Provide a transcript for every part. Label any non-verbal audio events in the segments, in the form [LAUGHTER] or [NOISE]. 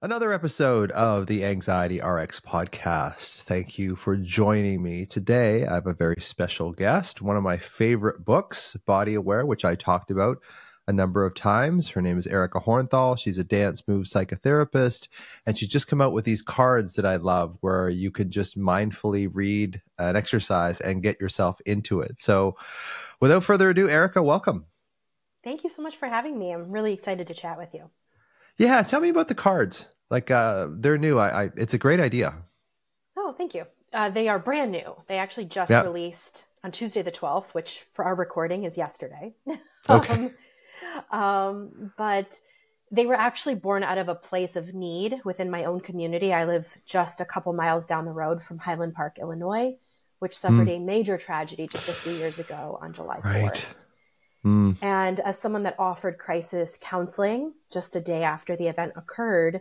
Another episode of the Anxiety RX podcast. Thank you for joining me. Today, I have a very special guest, one of my favorite books, Body Aware, which I talked about a number of times. Her name is Erica Hornthal. She's a dance move psychotherapist, and she's just come out with these cards that I love where you can just mindfully read an exercise and get yourself into it. So, without further ado, Erica, welcome. Thank you so much for having me. I'm really excited to chat with you. Yeah, tell me about the cards. Like uh, they're new. I, I it's a great idea. Oh, thank you. Uh, they are brand new. They actually just released on Tuesday the 12th, which for our recording is yesterday. [LAUGHS] Okay. um, um, but they were actually born out of a place of need within my own community. I live just a couple miles down the road from Highland Park, Illinois, which suffered mm. a major tragedy just a few years ago on July 4th. Mm. And as someone that offered crisis counseling just a day after the event occurred,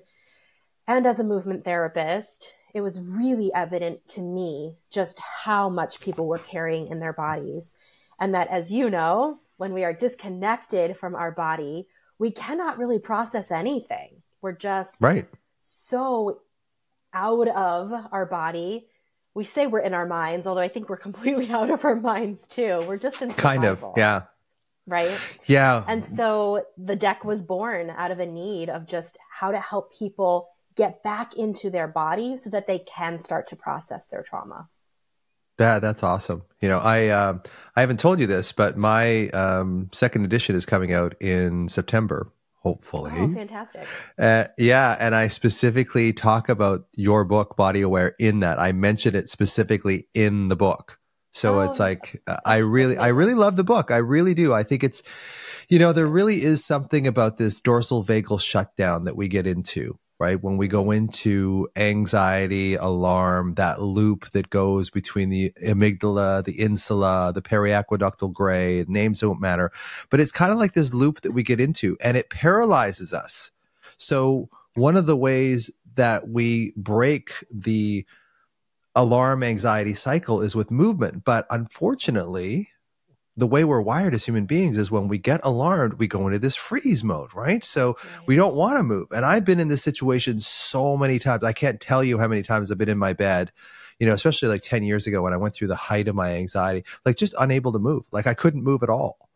and as a movement therapist, it was really evident to me just how much people were carrying in their bodies. And that, as you know, when we are disconnected from our body, we cannot really process anything. We're just right. so out of our body. We say we're in our minds, although I think we're [LAUGHS] completely out of our minds too. We're just in survival. kind of, yeah right? Yeah. And so the deck was born out of a need of just how to help people get back into their body so that they can start to process their trauma. That that's awesome. You know, I um, I haven't told you this, but my um, second edition is coming out in September. Hopefully, oh, fantastic. Uh, yeah, and I specifically talk about your book, Body Aware, in that. I mention it specifically in the book. So oh, it's like uh, I really I really love the book. I really do. I think it's you know, there really is something about this dorsal vagal shutdown that we get into, right? When we go into anxiety, alarm, that loop that goes between the amygdala, the insula, the periaqueductal gray, names don't matter. But it's kind of like this loop that we get into and it paralyzes us. So one of the ways that we break the alarm anxiety cycle is with movement. But unfortunately, the way we're wired as human beings is when we get alarmed, we go into this freeze mode, right? So we don't want to move. And I've been in this situation so many times. I can't tell you how many times I've been in my bed, you know, especially like 10 years ago when I went through the height of my anxiety, like just unable to move. Like I couldn't move at all.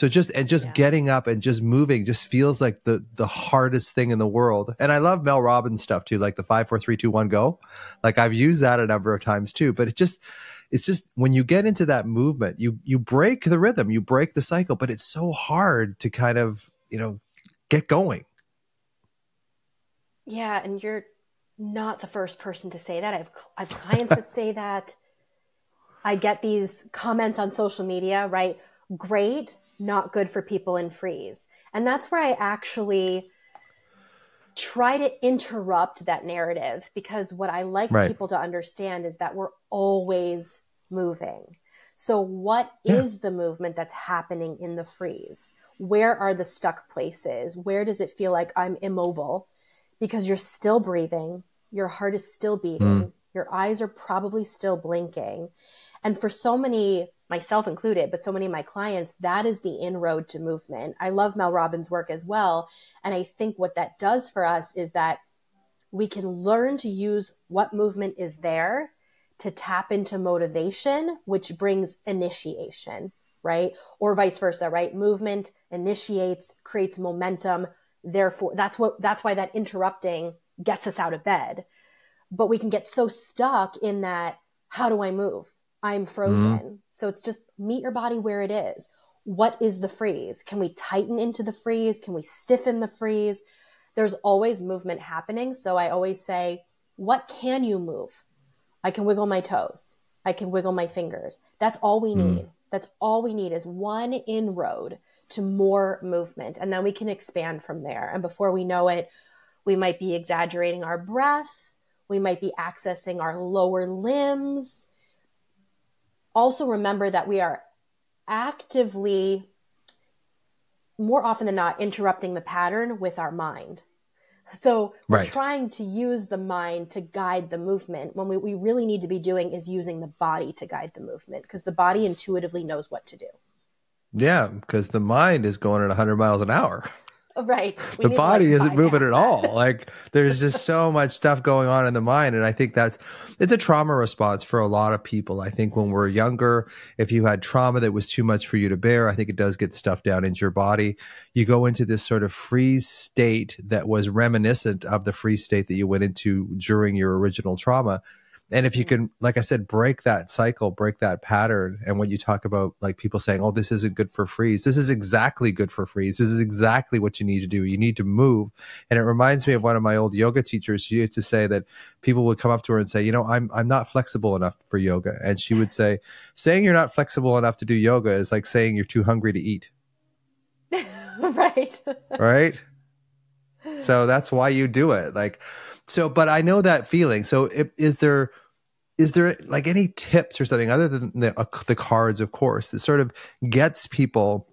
So just and just yeah. getting up and just moving just feels like the the hardest thing in the world. And I love Mel Robbins stuff too, like the five, four, three, two, one, go. Like I've used that a number of times too. But it just it's just when you get into that movement, you you break the rhythm, you break the cycle, but it's so hard to kind of, you know, get going. Yeah, and you're not the first person to say that. I've I've clients that say that. [LAUGHS] I get these comments on social media, right? Great not good for people in freeze. And that's where I actually try to interrupt that narrative because what I like right. people to understand is that we're always moving. So, what yeah. is the movement that's happening in the freeze? Where are the stuck places? Where does it feel like I'm immobile? Because you're still breathing, your heart is still beating, mm. your eyes are probably still blinking. And for so many myself included, but so many of my clients, that is the inroad to movement. I love Mel Robbins' work as well. And I think what that does for us is that we can learn to use what movement is there to tap into motivation, which brings initiation, right? Or vice versa, right? Movement initiates, creates momentum. Therefore, that's what, that's why that interrupting gets us out of bed. But we can get so stuck in that, how do I move? I'm frozen. Mm-hmm. So it's just meet your body where it is. What is the freeze? Can we tighten into the freeze? Can we stiffen the freeze? There's always movement happening. So I always say, what can you move? I can wiggle my toes. I can wiggle my fingers. That's all we mm. need. That's all we need is one inroad to more movement. And then we can expand from there. And before we know it, we might be exaggerating our breath. We might be accessing our lower limbs also remember that we are actively, more often than not, interrupting the pattern with our mind. So we're right. trying to use the mind to guide the movement when we, we really need to be doing is using the body to guide the movement because the body intuitively knows what to do. Yeah, because the mind is going at 100 miles an hour. Right. [LAUGHS] We the body like isn't moving at all. Like there's just so much stuff going on in the mind. And I think that's, it's a trauma response for a lot of people. I think when we're younger, if you had trauma that was too much for you to bear, I think it does get stuffed down into your body. You go into this sort of freeze state that was reminiscent of the freeze state that you went into during your original trauma and if you mm-hmm. can like i said break that cycle break that pattern. And when you talk about like people saying oh this isn't good for freeze. This is exactly good for freeze. This is exactly what you need to do. You need to move. And it reminds me of one of my old yoga teachers. She used to say that people would come up to her and say you know i'm i'm not flexible enough for yoga. And she would say saying you're not flexible enough to do yoga is like saying you're too hungry to eat. [LAUGHS] Right. Right so that's why you do it. Like so but i know that feeling. So if, is there is there like any tips or something other than the, uh, the cards of course that sort of gets people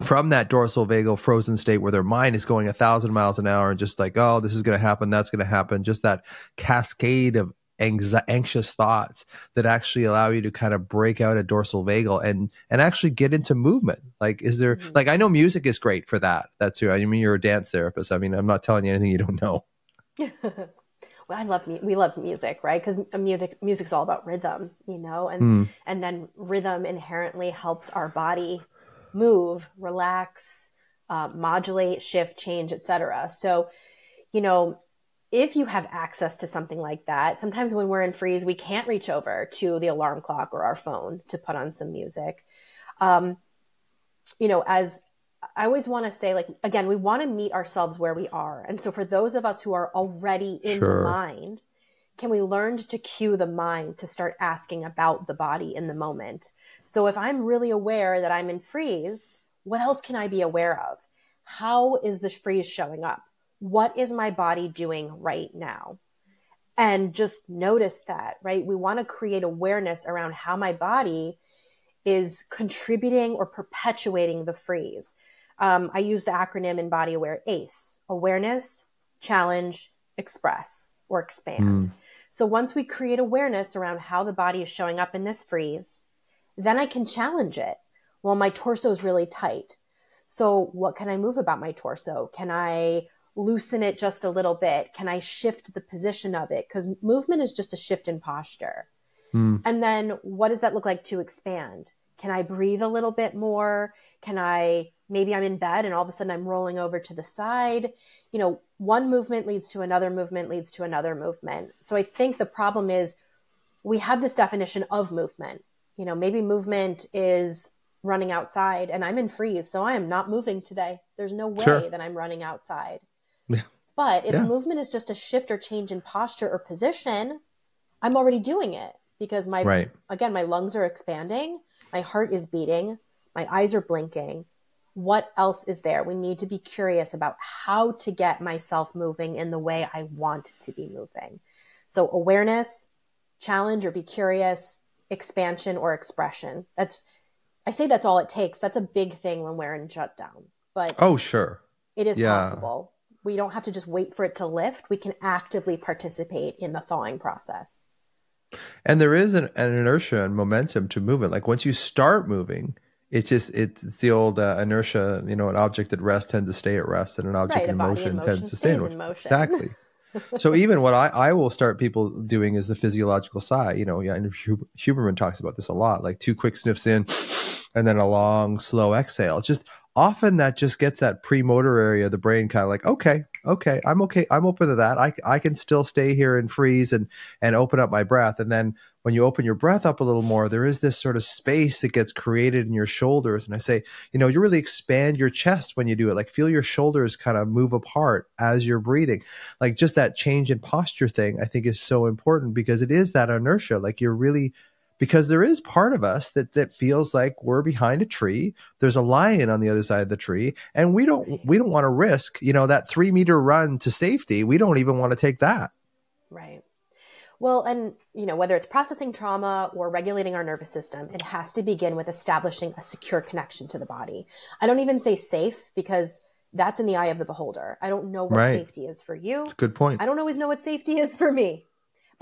from that dorsal vagal frozen state where their mind is going a thousand miles an hour and just like oh this is going to happen that's going to happen just that cascade of anxious thoughts that actually allow you to kind of break out a dorsal vagal and and actually get into movement like is there mm-hmm. like i know music is great for that that's your i mean you're a dance therapist i mean i'm not telling you anything you don't know [LAUGHS] well, I love me. we love music, right? Because music music's all about rhythm, you know, and mm. and then rhythm inherently helps our body move, relax, uh, modulate, shift, change, etc. So, you know, if you have access to something like that, sometimes when we're in freeze, we can't reach over to the alarm clock or our phone to put on some music. Um, you know, as I always want to say, like, again, we want to meet ourselves where we are. And so for those of us who are already in sure. the mind, can we learn to cue the mind to start asking about the body in the moment? So if I'm really aware that I'm in freeze, what else can I be aware of? How is the freeze showing up? What is my body doing right now? And just notice that, right? We want to create awareness around how my body is contributing or perpetuating the freeze um, I use the acronym in Body Aware ACE awareness, challenge, express, or expand. Mm. So once we create awareness around how the body is showing up in this freeze, then I can challenge it. Well, my torso is really tight. So what can I move about my torso? Can I loosen it just a little bit? Can I shift the position of it? Because movement is just a shift in posture. Mm. And then what does that look like to expand? Can I breathe a little bit more? Can I maybe I'm in bed and all of a sudden I'm rolling over to the side. You know, one movement leads to another movement leads to another movement. So I think the problem is we have this definition of movement. You know, maybe movement is running outside and I'm in freeze, so I am not moving today. There's no way sure. that I'm running outside. Yeah. But if yeah. movement is just a shift or change in posture or position, I'm already doing it because my right. again my lungs are expanding, my heart is beating, my eyes are blinking, what else is there? We need to be curious about how to get myself moving in the way I want to be moving. So awareness, challenge or be curious, expansion or expression. That's I say that's all it takes. That's a big thing when we're in shutdown. But Oh, sure. It is yeah. possible. We don't have to just wait for it to lift. We can actively participate in the thawing process. And there is an, an inertia and momentum to movement. Like once you start moving, it's just it's the old uh, inertia you know an object at rest tends to stay at rest and an object right, in, motion in, motion tends to stay in motion, exactly [LAUGHS] so even what I, I will start people doing is the physiological sigh you know yeah and huberman talks about this a lot like two quick sniffs in and then a long slow exhale it's just often that just gets that premotor area of the brain kind of like okay okay i'm okay i'm open to that i, I can still stay here and freeze and and open up my breath and then when you open your breath up a little more, there is this sort of space that gets created in your shoulders. And I say, you know, you really expand your chest when you do it. Like feel your shoulders kind of move apart as you're breathing. Like just that change in posture thing, I think is so important because it is that inertia. Like you're really because there is part of us that that feels like we're behind a tree there's a lion on the other side of the tree and we don't we don't want to risk you know that three meter run to safety we don't even want to take that right well, and you know, whether it's processing trauma or regulating our nervous system, it has to begin with establishing a secure connection to the body. I don't even say safe because that's in the eye of the beholder. I don't know what right. safety is for you. good point. I don't always know what safety is for me.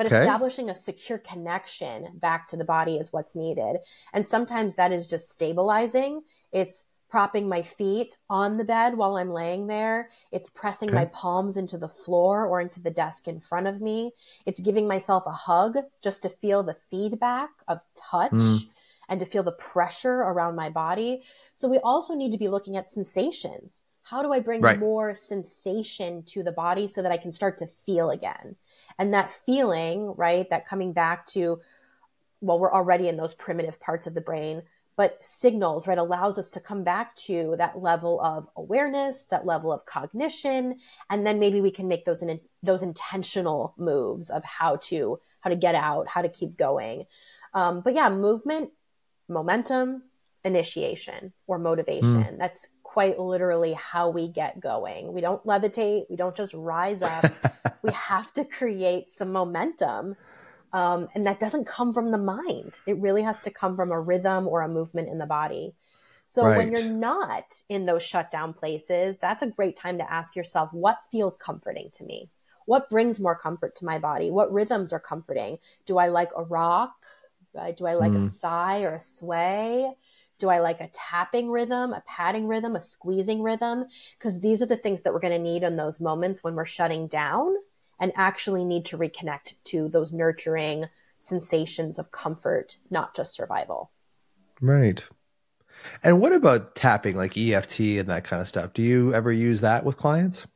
But okay. establishing a secure connection back to the body is what's needed. And sometimes that is just stabilizing. It's propping my feet on the bed while I'm laying there. It's pressing okay. my palms into the floor or into the desk in front of me. It's giving myself a hug just to feel the feedback of touch. Mm. And to feel the pressure around my body. So, we also need to be looking at sensations. How do I bring right. more sensation to the body so that I can start to feel again? And that feeling, right, that coming back to, well, we're already in those primitive parts of the brain but signals, right, allows us to come back to that level of awareness, that level of cognition, and then maybe we can make those in, those intentional moves of how to how to get out, how to keep going. Um, but yeah, movement, momentum, initiation, or motivation. Mm. That's quite literally how we get going. We don't levitate. We don't just rise up. [LAUGHS] we have to create some momentum um, and that doesn't come from the mind. It really has to come from a rhythm or a movement in the body. So right. when you're not in those shutdown places, that's a great time to ask yourself, what feels comforting to me? What brings more comfort to my body? What rhythms are comforting? Do I like a rock? Uh, do I like mm. a sigh or a sway? Do I like a tapping rhythm, a patting rhythm, a squeezing rhythm? Because these are the things that we're going to need in those moments when we're shutting down and actually need to reconnect to those nurturing sensations of comfort, not just survival. Right. And what about tapping, like EFT and that kind of stuff? Do you ever use that with clients?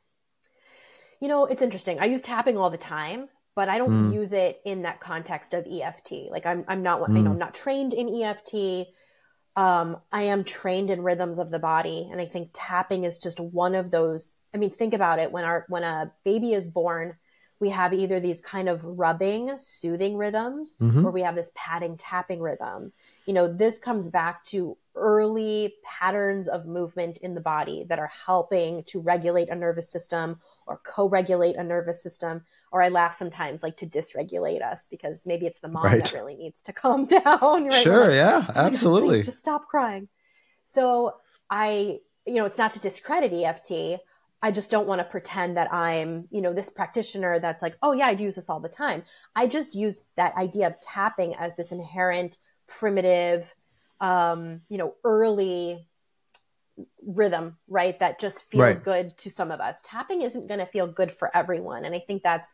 You know, it's interesting. I use tapping all the time, but I don't mm. use it in that context of EFT. Like I'm, I'm not, mm. you know, I'm not trained in EFT. Um, I am trained in rhythms of the body, and I think tapping is just one of those. I mean, think about it. When our when a baby is born, we have either these kind of rubbing, soothing rhythms, mm-hmm. or we have this patting, tapping rhythm. You know, this comes back to early patterns of movement in the body that are helping to regulate a nervous system or co regulate a nervous system. Or I laugh sometimes, like to dysregulate us because maybe it's the mom right. that really needs to [LAUGHS] calm down. Right? Sure, like, yeah, [LAUGHS] absolutely. Just stop crying. So I, you know, it's not to discredit EFT. I just don't want to pretend that I'm, you know, this practitioner that's like, oh yeah, I use this all the time. I just use that idea of tapping as this inherent primitive, um, you know, early rhythm, right? That just feels right. good to some of us. Tapping isn't going to feel good for everyone. And I think that's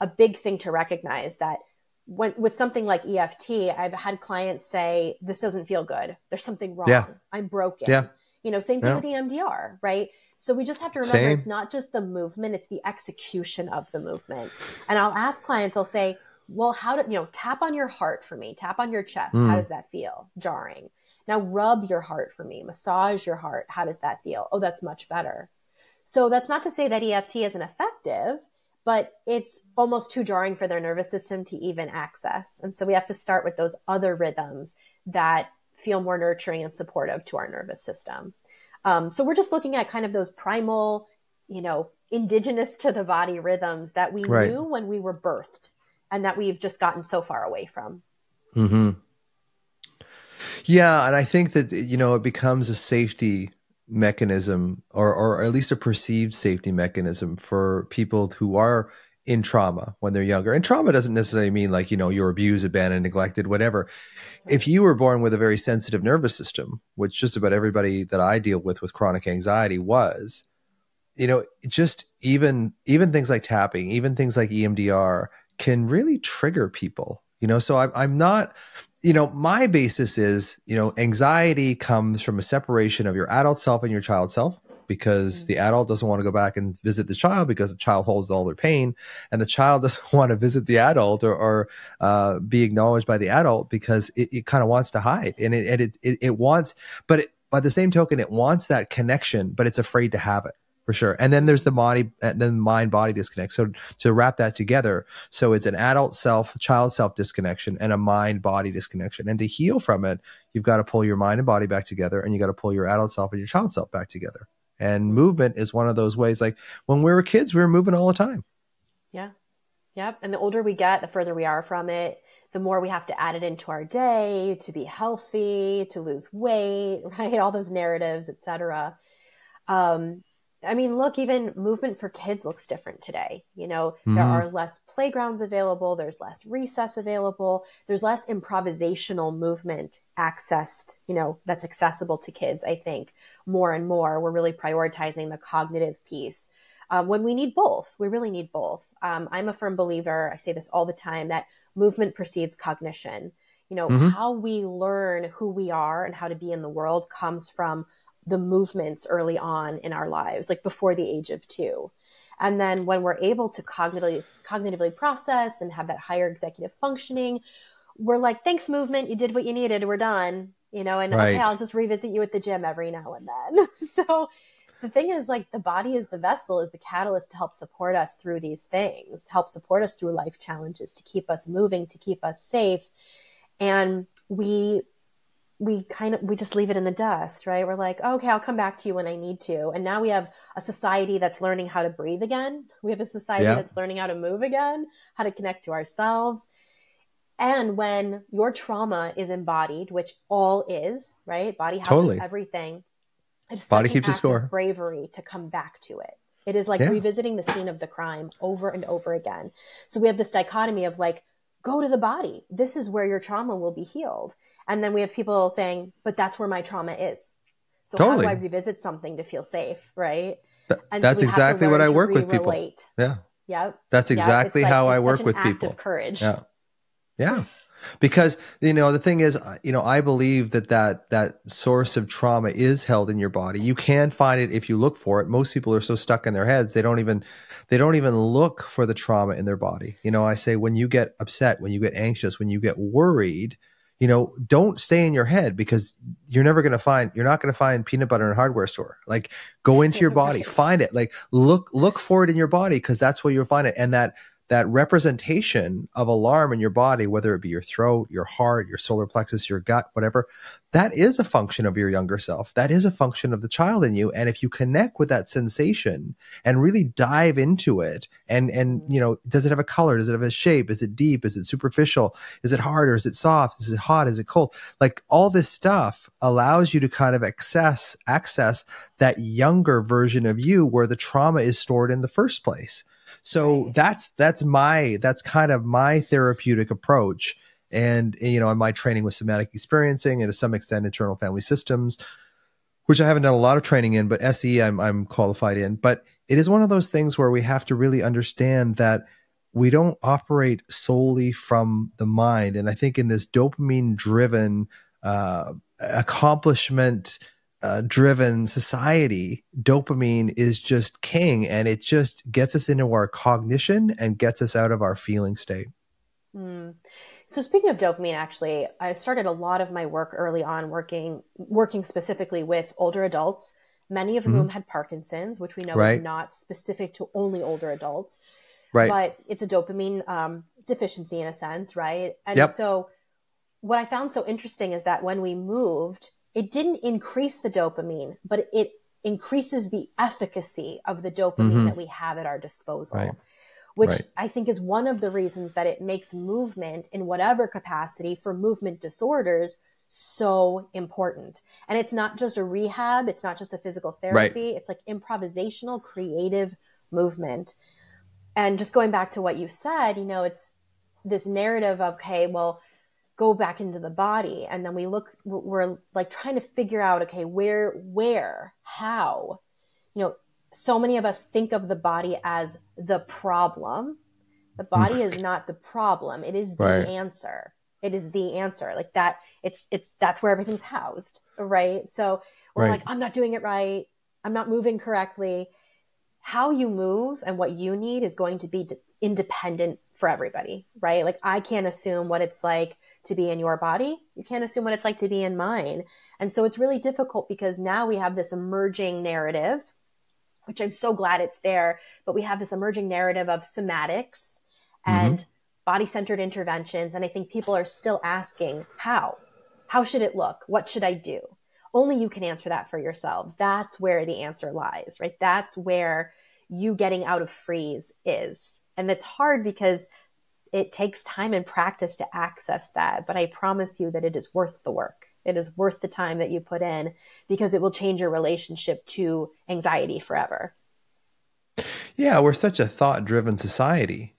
a big thing to recognize that when with something like EFT, I've had clients say, this doesn't feel good. There's something wrong. Yeah. I'm broken. Yeah. You know, same thing yeah. with EMDR, right? So we just have to remember Same. it's not just the movement, it's the execution of the movement. And I'll ask clients, I'll say, well, how do you know, tap on your heart for me, tap on your chest. Mm. How does that feel? Jarring. Now rub your heart for me, massage your heart. How does that feel? Oh, that's much better. So that's not to say that EFT isn't effective, but it's almost too jarring for their nervous system to even access. And so we have to start with those other rhythms that feel more nurturing and supportive to our nervous system. Um, so we're just looking at kind of those primal, you know, indigenous to the body rhythms that we right. knew when we were birthed and that we've just gotten so far away from. hmm Yeah, and I think that you know it becomes a safety mechanism, or or at least a perceived safety mechanism for people who are in trauma when they're younger. And trauma doesn't necessarily mean like, you know, you're abused, abandoned, neglected, whatever. If you were born with a very sensitive nervous system, which just about everybody that I deal with with chronic anxiety was, you know, just even even things like tapping, even things like EMDR can really trigger people. You know, so I'm I'm not, you know, my basis is, you know, anxiety comes from a separation of your adult self and your child self because mm-hmm. the adult doesn't want to go back and visit the child because the child holds all their pain and the child [LAUGHS] doesn't want to visit the adult or, or uh, be acknowledged by the adult because it, it kind of wants to hide and it, it, it, it wants but it, by the same token it wants that connection but it's afraid to have it for sure. And then there's the body, and then mind body disconnect. So to wrap that together, so it's an adult self, child self disconnection, and a mind body disconnection. And to heal from it, you've got to pull your mind and body back together, and you got to pull your adult self and your child self back together. And movement is one of those ways. Like when we were kids, we were moving all the time. Yeah. Yep. And the older we get, the further we are from it, the more we have to add it into our day to be healthy, to lose weight, [LAUGHS] right? All those narratives, etc. Um, I mean, look, even movement for kids looks different today. You know, mm-hmm. there are less playgrounds available, there's less recess available, there's less improvisational movement accessed, you know, that's accessible to kids, I think, more and more. We're really prioritizing the cognitive piece. Um, when we need both, we really need both. Um, I'm a firm believer, I say this all the time, that movement precedes cognition. You know, mm-hmm. how we learn who we are and how to be in the world comes from the movements early on in our lives, like before the age of two. And then when we're able to cognitively cognitively process and have that higher executive functioning, we're like, thanks, movement, you did what you needed, we're done. You know, and right. okay, I'll just revisit you at the gym every now and then. [LAUGHS] so the thing is like the body is the vessel, is the catalyst to help support us through these things, help support us through life challenges, to keep us moving, to keep us safe. And we we kind of we just leave it in the dust right? We're like oh, okay i'll come back to you when i need to. And now we have a society that's learning how to breathe again. We have a society yeah. that's learning how to move again how to connect to ourselves. And when your trauma is embodied which all is right? Body houses totally. everything it's body keeps a score. bravery to come back to it. It is like yeah. revisiting the scene of the crime over and over again. So we have this dichotomy of like go to the body. This is where your trauma will be healed and then we have people saying, but that's where my trauma is. So totally. how do I revisit something to feel safe? Right. Th- that's so exactly what I work with people. Yeah. Yep. That's exactly yep. Like, how I work with people. courage. Yeah. Yeah. Because you know the thing is, you know, I believe that that that source of trauma is held in your body. You can find it if you look for it. Most people are so stuck in their heads they don't even they don't even look for the trauma in their body. You know, I say when you get upset, when you get anxious, when you get worried, you know, don't stay in your head because you're never going to find, you're not going to find peanut butter in a hardware store. Like go into your body, [LAUGHS] find it, like look, look for it in your body because that's where you'll find it. And that, that representation of alarm in your body, whether it be your throat, your heart, your solar plexus, your gut, whatever, that is a function of your younger self. That is a function of the child in you. And if you connect with that sensation and really dive into it and, and, mm-hmm. you know, does it have a color? Does it have a shape? Is it deep? Is it superficial? Is it hard or is it soft? Is it hot? Is it cold? Like all this stuff allows you to kind of access, access that younger version of you where the trauma is stored in the first place. So that's that's my that's kind of my therapeutic approach. And you know, in my training with somatic experiencing and to some extent internal family systems, which I haven't done a lot of training in, but SE I'm I'm qualified in. But it is one of those things where we have to really understand that we don't operate solely from the mind. And I think in this dopamine driven uh, accomplishment uh, driven society, dopamine is just king and it just gets us into our cognition and gets us out of our feeling state. Mm. So speaking of dopamine, actually, I started a lot of my work early on working working specifically with older adults, many of mm-hmm. whom had Parkinson's, which we know right. is not specific to only older adults. Right. But it's a dopamine um, deficiency in a sense, right? And yep. so what I found so interesting is that when we moved, it didn't increase the dopamine, but it increases the efficacy of the dopamine mm-hmm. that we have at our disposal. Right. Which right. I think is one of the reasons that it makes movement in whatever capacity for movement disorders so important. And it's not just a rehab, it's not just a physical therapy, right. it's like improvisational, creative movement. And just going back to what you said, you know, it's this narrative of, okay, well, go back into the body and then we look we're like trying to figure out okay where where how you know so many of us think of the body as the problem. The body is not the problem. It is the right. answer. It is the answer. Like that it's it's that's where everything's housed right? So we're right. like i'm not doing it right. I'm not moving correctly. How you move and what you need is going to be independent for everybody, right? Like I can't assume what it's like to be in your body. You can't assume what it's like to be in mine. And so it's really difficult because now we have this emerging narrative, which I'm so glad it's there, but we have this emerging narrative of somatics and mm-hmm. body centered interventions. And I think people are still asking, how? How should it look? What should I do? Only you can answer that for yourselves. That's where the answer lies, right? That's where you getting out of freeze is and it's hard because it takes time and practice to access that. But I promise you that it is worth the work. It is worth the time that you put in because it will change your relationship to anxiety forever. Yeah, we're such a thought driven society,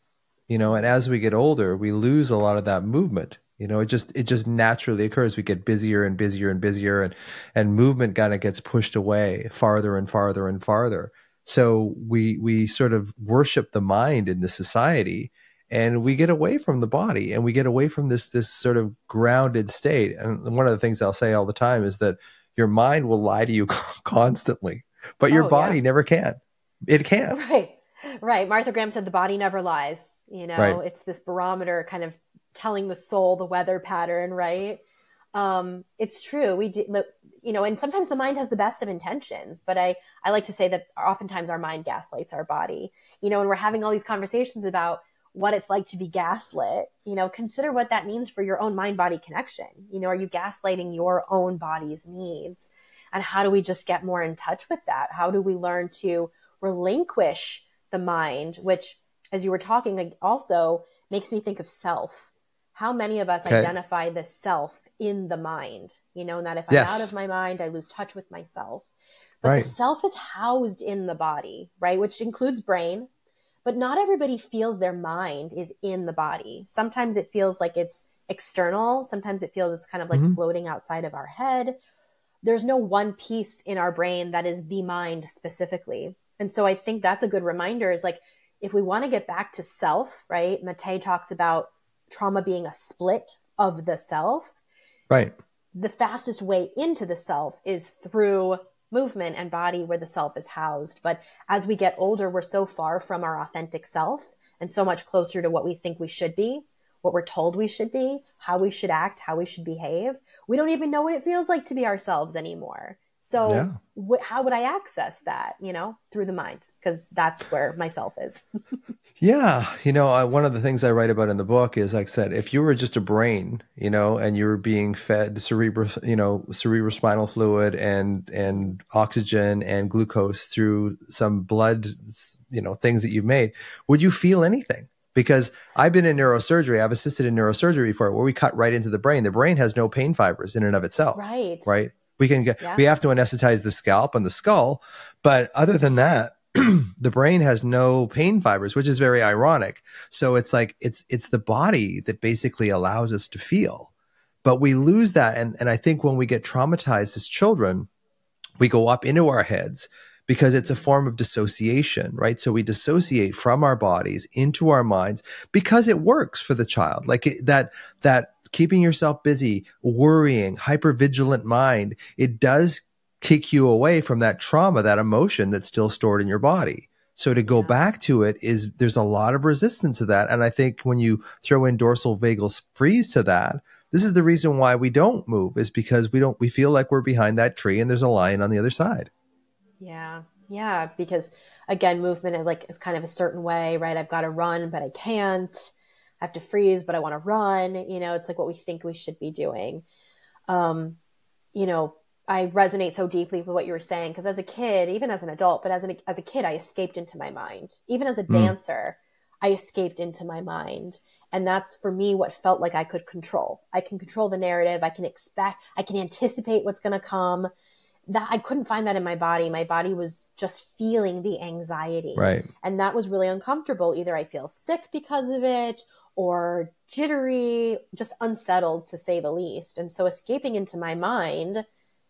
you know, and as we get older, we lose a lot of that movement. You know, it just it just naturally occurs. We get busier and busier and busier and and movement kind of gets pushed away farther and farther and farther. So we we sort of worship the mind in the society and we get away from the body and we get away from this this sort of grounded state. And one of the things i'll say all the time is that your mind will lie to you [LAUGHS] constantly but your oh, body yeah. never can. It can't right. Right. Martha graham said the body never lies. You know right. it's this barometer kind of telling the soul the weather pattern right um, it's true we do you know and sometimes the mind has the best of intentions but i i like to say that oftentimes our mind gaslights our body you know and we're having all these conversations about what it's like to be gaslit, you know, consider what that means for your own mind body connection. You know, are you gaslighting your own body's needs? And how do we just get more in touch with that? How do we learn to relinquish the mind, which, as you were talking, also makes me think of self. How many of us okay. identify the self in the mind? You know, and that if I'm yes. out of my mind, I lose touch with myself. But right. the self is housed in the body, right? Which includes brain, but not everybody feels their mind is in the body. Sometimes it feels like it's external. Sometimes it feels it's kind of like mm-hmm. floating outside of our head. There's no one piece in our brain that is the mind specifically. And so I think that's a good reminder is like, if we want to get back to self, right? Maté talks about trauma being a split of the self. Right. The fastest way into the self is through movement and body where the self is housed. But as we get older, we're so far from our authentic self and so much closer to what we think we should be, what we're told we should be, how we should act, how we should behave. We don't even know what it feels like to be ourselves anymore. So yeah. wh- how would I access that, you know, through the mind? Because that's where myself is. [LAUGHS] yeah. You know, I, one of the things I write about in the book is, like I said, if you were just a brain, you know, and you were being fed cerebral, you know, cerebrospinal fluid and, and oxygen and glucose through some blood, you know, things that you've made, would you feel anything? because I've been in neurosurgery. I've assisted in neurosurgery before where we cut right into the brain. The brain has no pain fibers in and of itself. Right. Right. We can get, yeah. we have to anesthetize the scalp and the skull. But other than that, [CLEARS THROAT] the brain has no pain fibers, which is very ironic. So it's like, it's, it's the body that basically allows us to feel, but we lose that. And, and I think when we get traumatized as children, we go up into our heads because it's a form of dissociation, right? So we dissociate from our bodies into our minds because it works for the child. Like it, that, that keeping yourself busy, worrying, hyper vigilant mind, it does take you away from that trauma, that emotion that's still stored in your body. So to go back to it is there's a lot of resistance to that. And I think when you throw in dorsal vagal freeze to that, this is the reason why we don't move is because we don't we feel like we're behind that tree and there's a lion on the other side. Yeah. Yeah. Because again, movement is like is kind of a certain way, right? I've got to run, but I can't. I have to freeze, but I want to run. You know, it's like what we think we should be doing. Um, you know, I resonate so deeply with what you were saying because as a kid, even as an adult, but as an as a kid, I escaped into my mind. Even as a mm. dancer, I escaped into my mind, and that's for me what felt like I could control. I can control the narrative. I can expect. I can anticipate what's going to come. That I couldn't find that in my body. My body was just feeling the anxiety, right? And that was really uncomfortable. Either I feel sick because of it, or jittery, just unsettled to say the least. And so escaping into my mind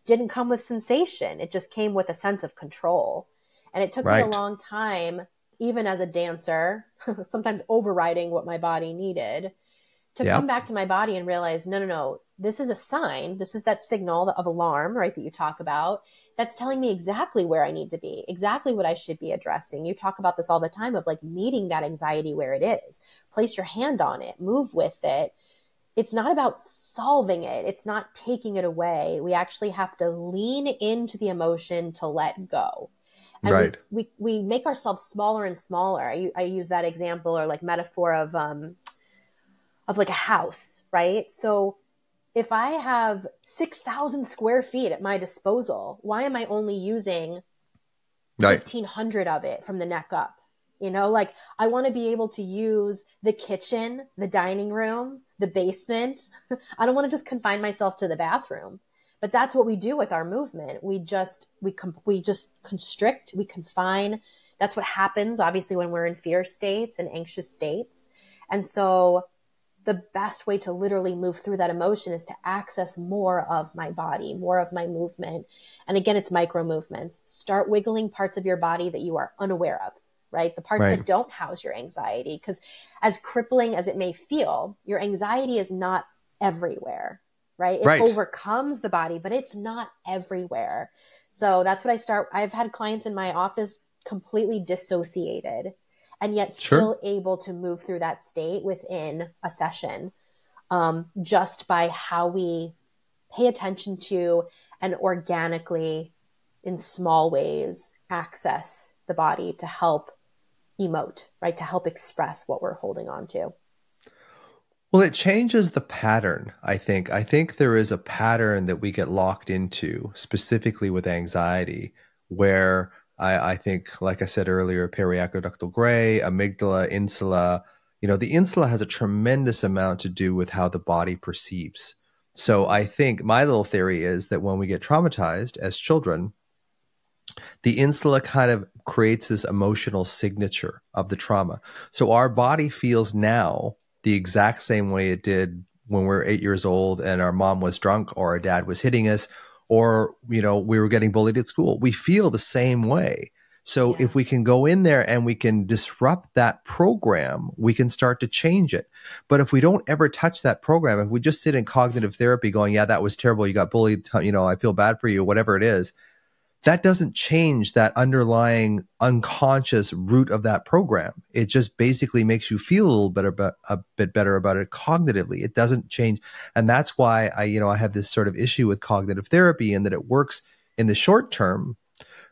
didn't come with sensation. It just came with a sense of control. And it took right. me a long time, even as a dancer, [LAUGHS] sometimes overriding what my body needed, to come back to my body and realize no, no, no, this is a sign. This is that signal of alarm, right, that you talk about that's telling me exactly where I need to be, exactly what I should be addressing. You talk about this all the time of like meeting that anxiety where it is. Place your hand on it, move with it. It's not about solving it, it's not taking it away. We actually have to lean into the emotion to let go. And right. we, we, we make ourselves smaller and smaller. I, I use that example or like metaphor of um of like a house, right? So if I have 6,000 square feet at my disposal, why am I only using right. 1,500 of it from the neck up? You know, like I want to be able to use the kitchen, the dining room, the basement. [LAUGHS] I don't want to just confine myself to the bathroom. but that's what we do with our movement we just we com- we just constrict we confine that's what happens obviously when we're in fear states and anxious states and so the best way to literally move through that emotion is to access more of my body more of my movement and again it's micro movements start wiggling parts of your body that you are unaware of right the parts right. that don't house your anxiety because as crippling as it may feel your anxiety is not everywhere right? It right. overcomes the body, but it's not everywhere. So that's what I start. I've had clients in my office completely dissociated and yet sure. still able to move through that state within a session um, just by how we pay attention to and organically, in small ways, access the body to help emote, right? To help express what we're holding on to. Well, it changes the pattern, I think. I think there is a pattern that we get locked into, specifically with anxiety, where I, I think, like I said earlier, periaqueductal gray, amygdala, insula, you know, the insula has a tremendous amount to do with how the body perceives. So I think my little theory is that when we get traumatized as children, the insula kind of creates this emotional signature of the trauma. So our body feels now the exact same way it did when we're eight years old and our mom was drunk or our dad was hitting us or you know we were getting bullied at school. We feel the same way. So yeah. if we can go in there and we can disrupt that program we can start to change it. But if we don't ever touch that program if we just sit in cognitive therapy going yeah that was terrible. You got bullied. You know i feel bad for you whatever it is that doesn't change that underlying unconscious root of that program. It just basically makes you feel a little bit about a bit better about it cognitively. It doesn't change, and that's why I, you know, I have this sort of issue with cognitive therapy and that it works in the short term,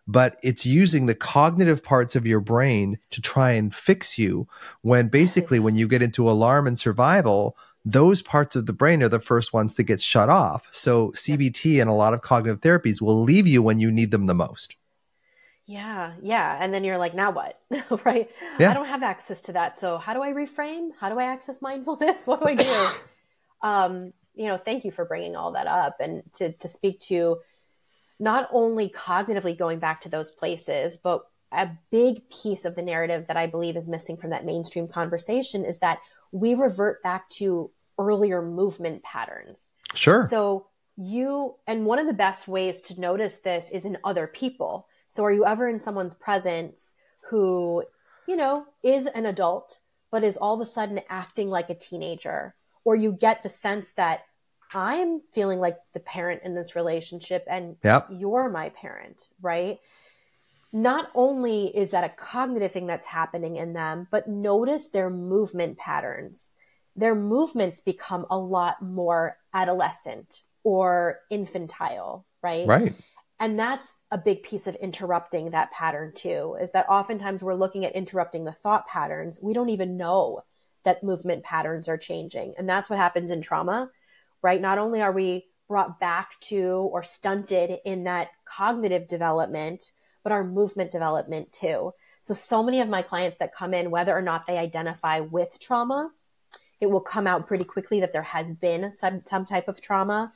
but it's using the cognitive parts of your brain to try and fix you. When basically, when you get into alarm and survival, those parts of the brain are the first ones that get shut off. So CBT and a lot of cognitive therapies will leave you when you need them the most. Yeah, yeah. And then you're like, now what? [LAUGHS] right? Yeah. I don't have access to that. So how do I reframe? How do I access mindfulness? [LAUGHS] What do I do? [LAUGHS] um, you know, thank you for bringing all that up and to, to speak to not only cognitively going back to those places, but a big piece of the narrative that I believe is missing from that mainstream conversation is that we revert back to earlier movement patterns. Sure. So you, and one of the best ways to notice this is in other people. So are you ever in someone's presence who, you know, is an adult, but is all of a sudden acting like a teenager? Or you get the sense that I'm feeling like the parent in this relationship and yep. you're my parent, right? not only is that a cognitive thing that's happening in them, but notice their movement patterns. Their movements become a lot more adolescent or infantile, right? Right. And that's a big piece of interrupting that pattern too, is that oftentimes we're looking at interrupting the thought patterns. We don't even know that movement patterns are changing. And that's what happens in trauma, right? Not only are we brought back to or stunted in that cognitive development, but our movement development too. So, so many of my clients that come in, whether or not they identify with trauma, it will come out pretty quickly that there has been some, some type of trauma.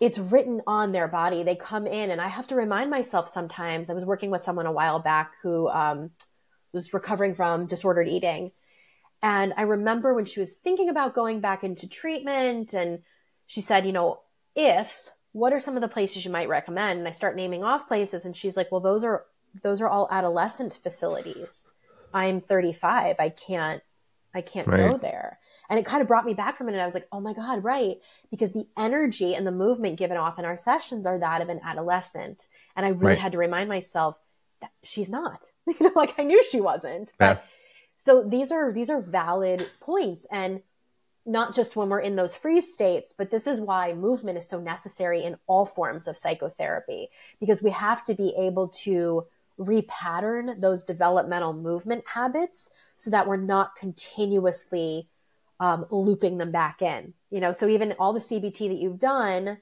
It's written on their body. They come in, and I have to remind myself sometimes. I was working with someone a while back who um, was recovering from disordered eating. And I remember when she was thinking about going back into treatment, and she said, you know, if what are some of the places you might recommend? And I start naming off places and she's like, well, those are, those are all adolescent facilities. I'm 35. I can't, I can't right. go there. And it kind of brought me back from it. And I was like, oh my God, right. Because the energy and the movement given off in our sessions are that of an adolescent. And I really right. had to remind myself that she's not, [LAUGHS] you know, like I knew she wasn't. Yeah. But, so these are, these are valid points. And not just when we're in those freeze states, but this is why movement is so necessary in all forms of psychotherapy, because we have to be able to repattern those developmental movement habits so that we're not continuously um, looping them back in. You know, so even all the CBT that you've done,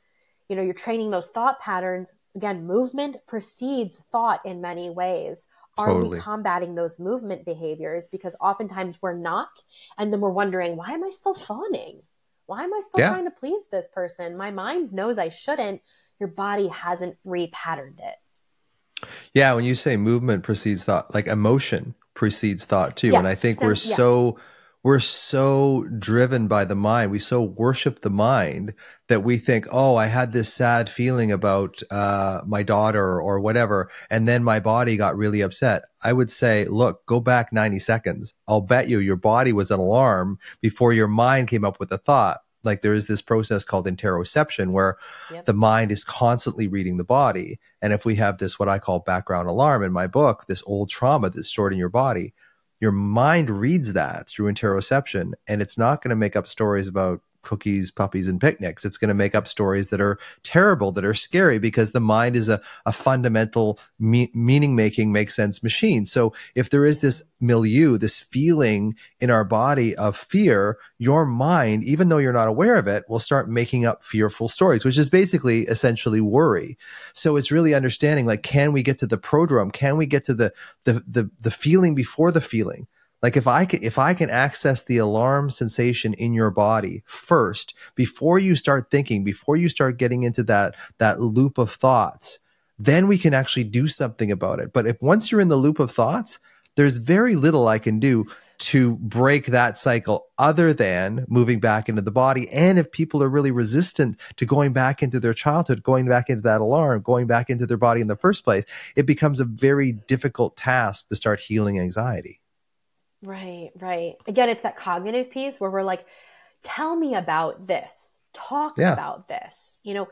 you know, you're training those thought patterns. Again, movement precedes thought in many ways are totally. we combating those movement behaviors? Because oftentimes we're not. And then we're wondering, why am I still fawning? Why am I still yeah. trying to please this person? My mind knows I shouldn't. your body hasn't repatterned it. Yeah, when you say movement precedes thought, like emotion precedes thought too. Yes, and I think we're yes. so we're so driven by the mind. We so worship the mind that we think, oh, I had this sad feeling about uh, my daughter or whatever, and then my body got really upset. I would say, look, go back 90 seconds. I'll bet you your body was an alarm before your mind came up with a thought. Like there is this process called interoception where Yep. the mind is constantly reading the body. And if we have this, what I call background alarm in my book, this old trauma that's stored in your body, your mind reads that through interoception and it's not going to make up stories about cookies, puppies, and picnics. It's going to make up stories that are terrible, that are scary because the mind is a, a fundamental me- meaning making, make sense machine. So if there is this milieu, this feeling in our body of fear, your mind, even though you're not aware of it, will start making up fearful stories, which is basically essentially worry. So it's really understanding like, can we get to the prodrome? Can we get to the, the, the, the feeling before the feeling? Like if I can, if I can access the alarm sensation in your body first, before you start thinking, before you start getting into that, that loop of thoughts, then we can actually do something about it. But if once you're in the loop of thoughts, there's very little I can do to break that cycle other than moving back into the body. And if people are really resistant to going back into their childhood, going back into that alarm, going back into their body in the first place, it becomes a very difficult task to start healing anxiety. Right, right. Again, it's that cognitive piece where we're like, tell me about this, talk Yeah. about this. You know,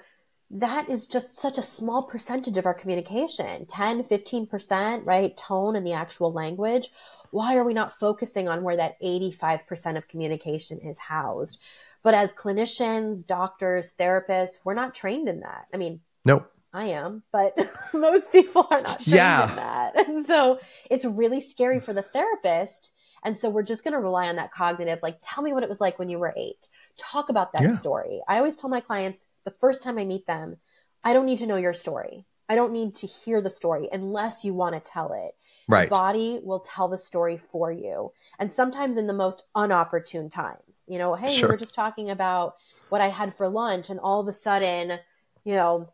that is just such a small percentage of our communication 10, 15%, right? Tone and the actual language. Why are we not focusing on where that 85% of communication is housed? But as clinicians, doctors, therapists, we're not trained in that. I mean, Nope. I am, but [LAUGHS] most people are not Yeah. in that. [LAUGHS] And so it's really scary for the therapist. And so we're just going to rely on that cognitive, like, tell me what it was like when you were eight. Talk about that Yeah. story. I always tell my clients the first time I meet them, I don't need to know your story. I don't need to hear the story unless you want to tell it. Right. The body will tell the story for you. And sometimes in the most unopportune times. You know, hey, Sure. we were just talking about what I had for lunch, and all of a sudden, you know,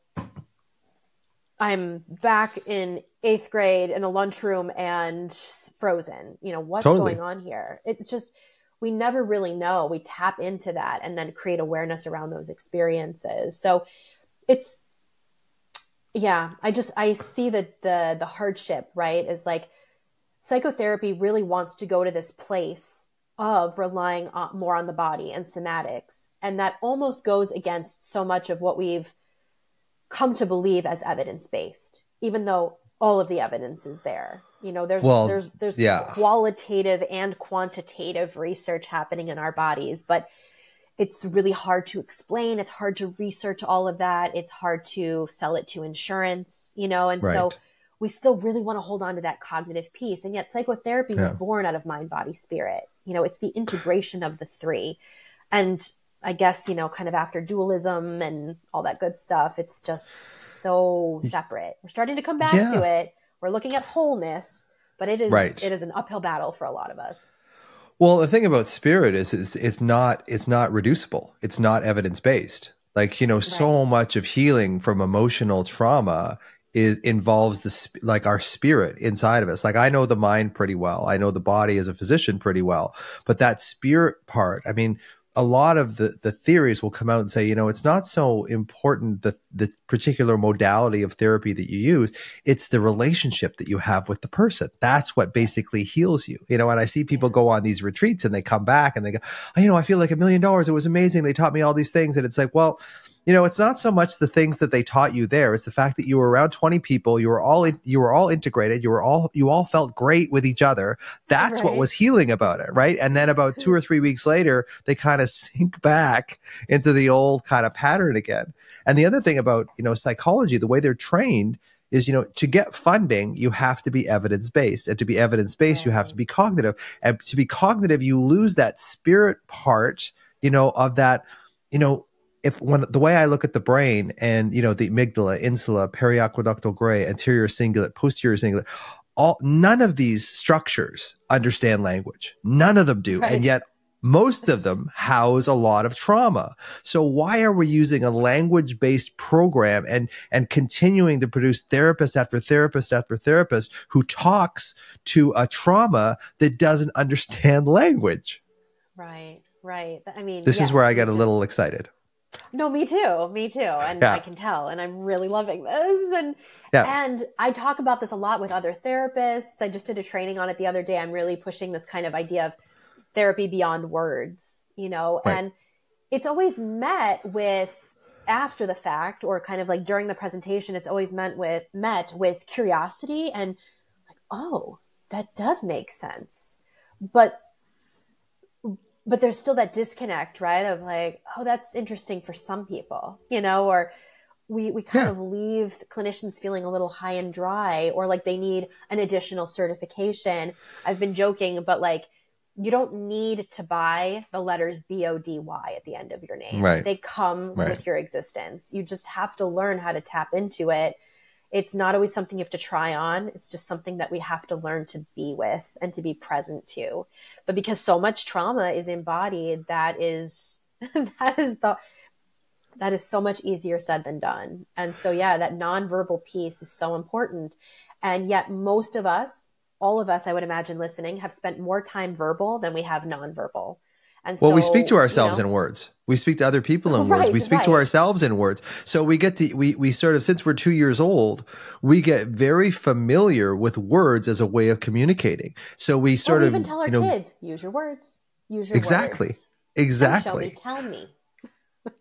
I'm back in eighth grade in the lunchroom and frozen. You know, what's Totally. going on here? It's just, we never really know. We tap into that and then create awareness around those experiences. So it's, yeah, I just, I see that the, the hardship, right, is like psychotherapy really wants to go to this place of relying on, more on the body and somatics. And that almost goes against so much of what we've come to believe as evidence based, even though all of the evidence is there. You know, there's Well, there's there's yeah. qualitative and quantitative research happening in our bodies, but it's really hard to explain. It's hard to research all of that. It's hard to sell it to insurance, you know, and so we still really want to hold on to that cognitive piece. And yet psychotherapy was born out of mind, body, spirit. You know, it's the integration of the three. And I guess, you know, kind of after dualism and all that good stuff, it's just so separate. We're starting to come back Yeah. to it. We're looking at wholeness, but it is Right. it is an uphill battle for a lot of us. Well, the thing about spirit is it's, it's not it's not reducible. It's not evidence based. Like you know, so much of healing from emotional trauma is involves the like our spirit inside of us. Like I know the mind pretty well. I know the body as a physician pretty well, but that spirit part. I mean, a lot of the the theories will come out and say, you know, it's not so important the the particular modality of therapy that you use. It's the relationship that you have with the person. That's what basically heals you. You know, and I see people go on these retreats and they come back and they go, oh, you know, I feel like a million dollars. It was amazing. They taught me all these things. And it's like, well, you know, it's not so much the things that they taught you there. It's the fact that you were around 20 people. You were all, in, you were all integrated. You were all, you all felt great with each other. That's what was healing about it. Right. And then about two mm-hmm. or three weeks later, they kind of sink [LAUGHS] back into the old kind of pattern again. And the other thing about, you know, psychology, the way they're trained is, you know, to get funding, you have to be evidence based. And to be evidence based, you have to be cognitive. And to be cognitive, you lose that spirit part, you know, of that, you know, if when the way I look at the brain and you know the amygdala, insula, periaqueductal gray, anterior cingulate, posterior cingulate, all none of these structures understand language. None of them do, Right. and yet most of them house a lot of trauma. So why are we using a language based program and, and continuing to produce therapist after therapist after therapist who talks to a trauma that doesn't [LAUGHS] understand language? Right, right. I mean, this yes, is where I get a little excited. No, me too. Me too. And yeah. I can tell. And I'm really loving this. And yeah. and I talk about this a lot with other therapists. I just did a training on it the other day. I'm really pushing this kind of idea of therapy beyond words, you know, right. and it's always met with after the fact or kind of like during the presentation, it's always meant with met with curiosity and like, oh, that does make sense. But but there's still that disconnect, right? Of like, oh, that's interesting for some people, you know, or we, we kind yeah. of leave clinicians feeling a little high and dry or like they need an additional certification. I've been joking, but like you don't need to buy the letters B O D Y at the end of your name. Right. They come right. with your existence. You just have to learn how to tap into it. It's not always something you have to try on. It's just something that we have to learn to be with and to be present to. But because so much trauma is embodied, that is [LAUGHS] that is the that is so much easier said than done. And so yeah, that nonverbal piece is so important. And yet most of us all of us, I would imagine, listening, have spent more time verbal than we have nonverbal. And well, so, we speak to ourselves you know, in words. We speak to other people in [LAUGHS] right, words. We speak right. to ourselves in words. So we get to we we sort of since we're two years old, we get very familiar with words as a way of communicating. So we sort or of even tell our you know, kids use your words. Use your exactly, words. Exactly. Exactly. tell me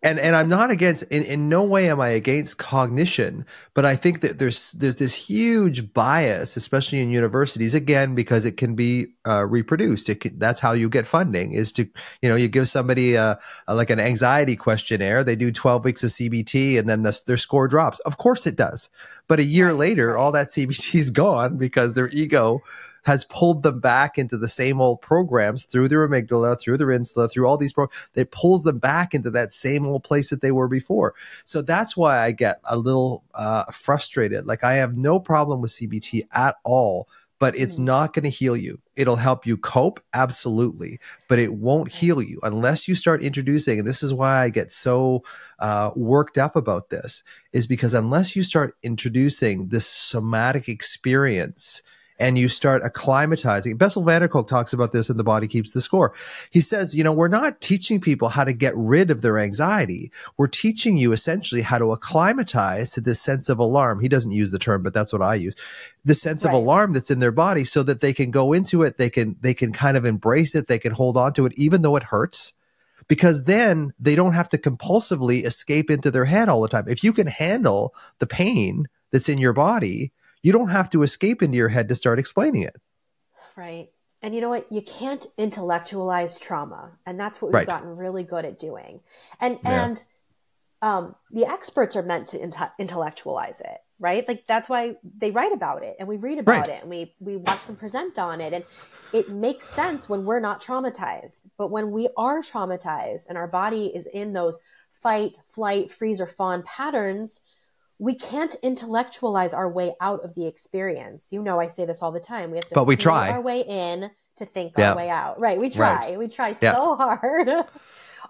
and and I'm not against in, in no way am I against cognition, but I think that there's there's this huge bias, especially in universities, again because it can be uh, reproduced. It can, that's how you get funding is to you know you give somebody a, a, like an anxiety questionnaire, they do 12 weeks of CBT, and then the, their score drops. Of course it does, but a year later, all that CBT is gone because their ego has pulled them back into the same old programs through their amygdala, through their insula, through all these programs. It pulls them back into that same old place that they were before. So that's why I get a little uh, frustrated. Like I have no problem with CBT at all but it's mm. not going to heal you. It'll help you cope, absolutely, but it won't heal you unless you start introducing. And this is why I get so uh, worked up about this, is because unless you start introducing this somatic experience and you start acclimatizing. Bessel van der Kolk talks about this in The Body Keeps the Score. He says, you know, we're not teaching people how to get rid of their anxiety. We're teaching you essentially how to acclimatize to this sense of alarm. He doesn't use the term, but that's what I use. The sense right. of alarm that's in their body so that they can go into it. They can, they can kind of embrace it. They can hold on to it, even though it hurts because then they don't have to compulsively escape into their head all the time. If you can handle the pain that's in your body, you don't have to escape into your head to start explaining it. Right. And you know what? You can't intellectualize trauma. And that's what we've right. gotten really good at doing. And, yeah. and, um, the experts are meant to intellectualize it, right? Like that's why they write about it and we read about right. it and we, we watch them present on it. And it makes sense when we're not traumatized. But when we are traumatized and our body is in those fight, flight, freeze, or fawn patterns, we can't intellectualize our way out of the experience. You know, I say this all the time. We have to but we try our way in to think yeah. our way out. Right. We try. Right. We try yeah. so hard. [LAUGHS] oh,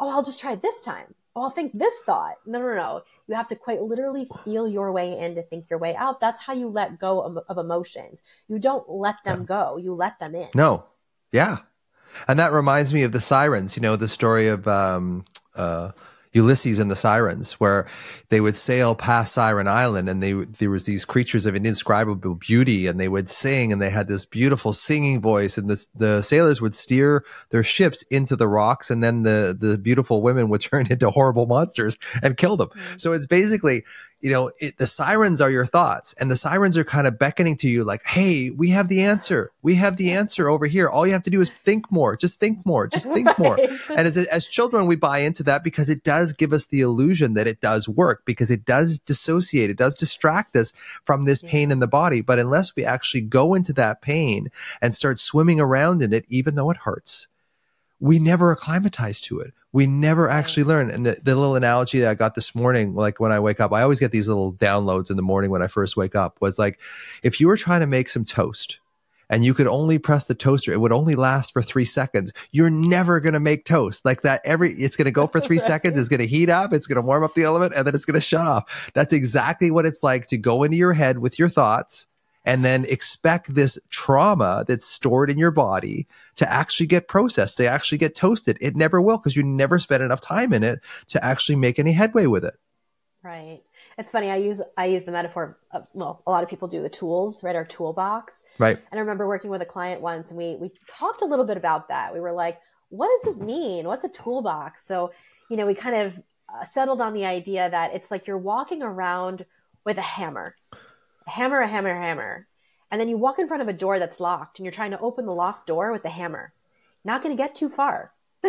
I'll just try this time. Oh, I'll think this thought. No, no, no. You have to quite literally feel your way in to think your way out. That's how you let go of, of emotions. You don't let them yeah. go. You let them in. No. Yeah. And that reminds me of the sirens, you know, the story of, um, uh, Ulysses and the Sirens, where they would sail past Siren Island and they there was these creatures of indescribable beauty and they would sing and they had this beautiful singing voice and the the sailors would steer their ships into the rocks and then the the beautiful women would [LAUGHS] turn into horrible monsters and kill them. Mm-hmm. So it's basically you know, it, the sirens are your thoughts and the sirens are kind of beckoning to you like, Hey, we have the answer. We have the answer over here. All you have to do is think more. Just think more. Just [LAUGHS] think right. more. And as, as children, we buy into that because it does give us the illusion that it does work because it does dissociate. It does distract us from this yeah. pain in the body. But unless we actually go into that pain and start swimming around in it, even though it hurts, we never acclimatize to it. We never actually learn. And the, the little analogy that I got this morning, like when I wake up, I always get these little downloads in the morning when I first wake up was like, if you were trying to make some toast and you could only press the toaster, it would only last for three seconds. You're never going to make toast like that. Every, it's going to go for three [LAUGHS] seconds. It's going to heat up. It's going to warm up the element and then it's going to shut off. That's exactly what it's like to go into your head with your thoughts and then expect this trauma that's stored in your body to actually get processed, to actually get toasted. It never will because you never spent enough time in it to actually make any headway with it. Right. It's funny. I use I use the metaphor. Of, well, a lot of people do the tools, right? Our toolbox. Right. And I remember working with a client once, and we we talked a little bit about that. We were like, "What does this mean? What's a toolbox?" So, you know, we kind of uh, settled on the idea that it's like you're walking around with a hammer, hammer, a hammer, hammer, and then you walk in front of a door that's locked, and you're trying to open the locked door with the hammer. Not going to get too far. [LAUGHS]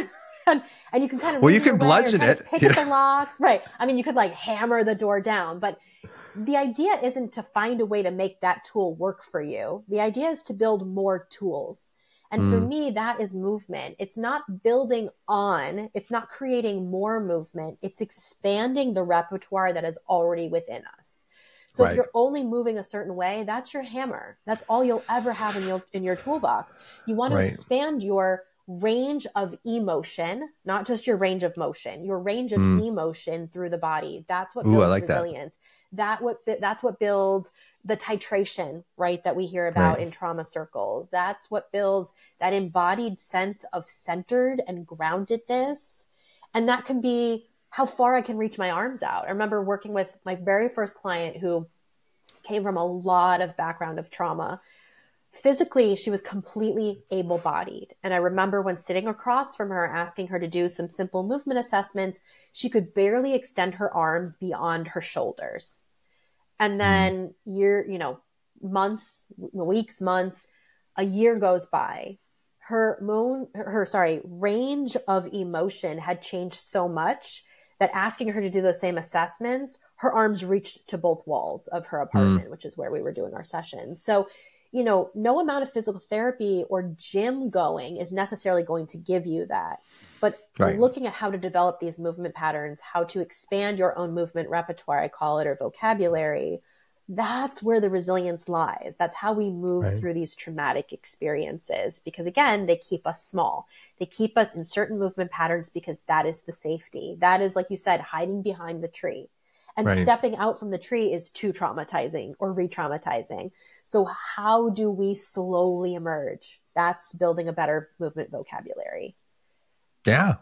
and, and you can kind of well, you can bludgeon it, pick yeah. at the locks, right? I mean, you could like hammer the door down, but the idea isn't to find a way to make that tool work for you. The idea is to build more tools. And mm. for me, that is movement. It's not building on, it's not creating more movement. It's expanding the repertoire that is already within us. So right. if you're only moving a certain way, that's your hammer. That's all you'll ever have in your in your toolbox. You want to expand your range of emotion, not just your range of motion, your range of mm. emotion through the body. That's what builds Ooh, like resilience. That. that what that's what builds the titration, right, that we hear about right. in trauma circles. That's what builds that embodied sense of centered and groundedness. And that can be how far I can reach my arms out. I remember working with my very first client who came from a lot of background of trauma physically she was completely able-bodied and i remember when sitting across from her asking her to do some simple movement assessments she could barely extend her arms beyond her shoulders and hmm. then mm. year you know months weeks months a year goes by her moon her sorry range of emotion had changed so much that asking her to do those same assessments her arms reached to both walls of her apartment mm. which is where we were doing our sessions so you know, no amount of physical therapy or gym going is necessarily going to give you that. But right. looking at how to develop these movement patterns, how to expand your own movement repertoire, I call it, or vocabulary, that's where the resilience lies. That's how we move right. through these traumatic experiences because, again, they keep us small. They keep us in certain movement patterns because that is the safety. That is, like you said, hiding behind the tree. And right. stepping out from the tree is too traumatizing or re traumatizing. So, how do we slowly emerge? That's building a better movement vocabulary. Yeah.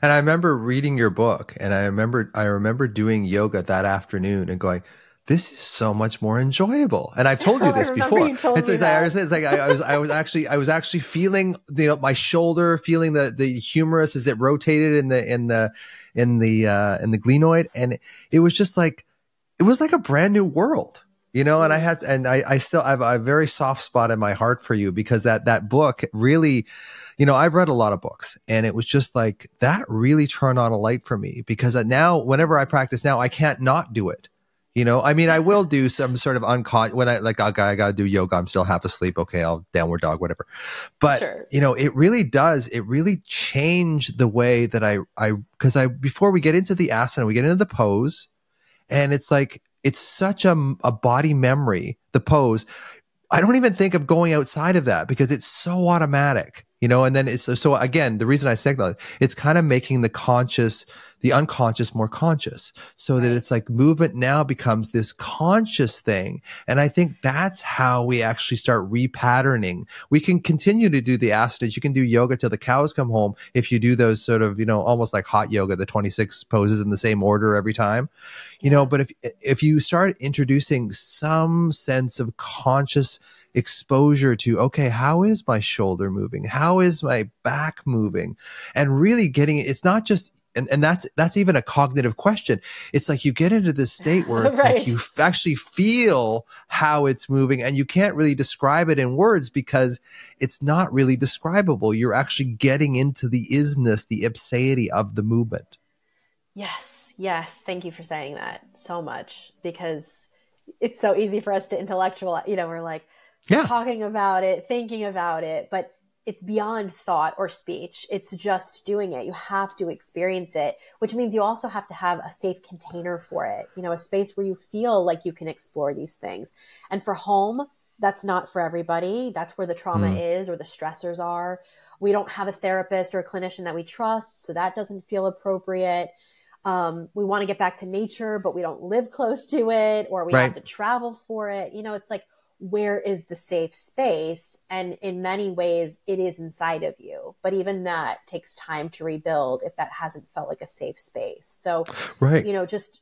And I remember reading your book and I remember I remember doing yoga that afternoon and going, this is so much more enjoyable. And I've told you [LAUGHS] this before. You told it's, it's. Like, it's like I, I, was, I was [LAUGHS] actually, I was actually feeling, you know, my shoulder, feeling the, the humerus as it rotated in the, in the, in the uh, in the glenoid, and it was just like it was like a brand new world, you know. And I had and I I still have a very soft spot in my heart for you because that that book really you know, I've read a lot of books and it was just like that really turned on a light for me because now, whenever I practice now, I can't not do it. You know, I mean, I will do some sort of unconscious when I like, I, I got to do yoga. I'm still half asleep. Okay. I'll downward dog, whatever. But, sure. you know, it really does. It really changed the way that I, I, cause I, before we get into the asana, we get into the pose and it's like, it's such a, a body memory, the pose. I don't even think of going outside of that because it's so automatic, you know, and then it's so again, the reason I say that it's kind of making the conscious, the unconscious more conscious so that it's like movement now becomes this conscious thing. And I think that's how we actually start repatterning. We can continue to do the asanas. You can do yoga till the cows come home if you do those sort of, you know, almost like hot yoga, the 26 poses in the same order every time, you know, but if, if you start introducing some sense of conscious exposure to, okay, how is my shoulder moving? How is my back moving? And really getting it, it's not just and, and that's that's even a cognitive question. It's like you get into this state where [LAUGHS] it's right. like you f- actually feel how it's moving and you can't really describe it in words because it's not really describable. You're actually getting into the isness the ipseity of the movement. Yes. Yes. Thank you for saying that so much because it's so easy for us to intellectualize you know we're like yeah. talking about it thinking about it but it's beyond thought or speech. It's just doing it. You have to experience it, which means you also have to have a safe container for it, you know, a space where you feel like you can explore these things. And for home, that's not for everybody. That's where the trauma mm. is or the stressors are. We don't have a therapist or a clinician that we trust, so that doesn't feel appropriate. Um, we want to get back to nature, but we don't live close to it, or we right. have to travel for it. You know, it's like, where is the safe space? And in many ways, it is inside of you. But even that takes time to rebuild if that hasn't felt like a safe space. So, right. you know, just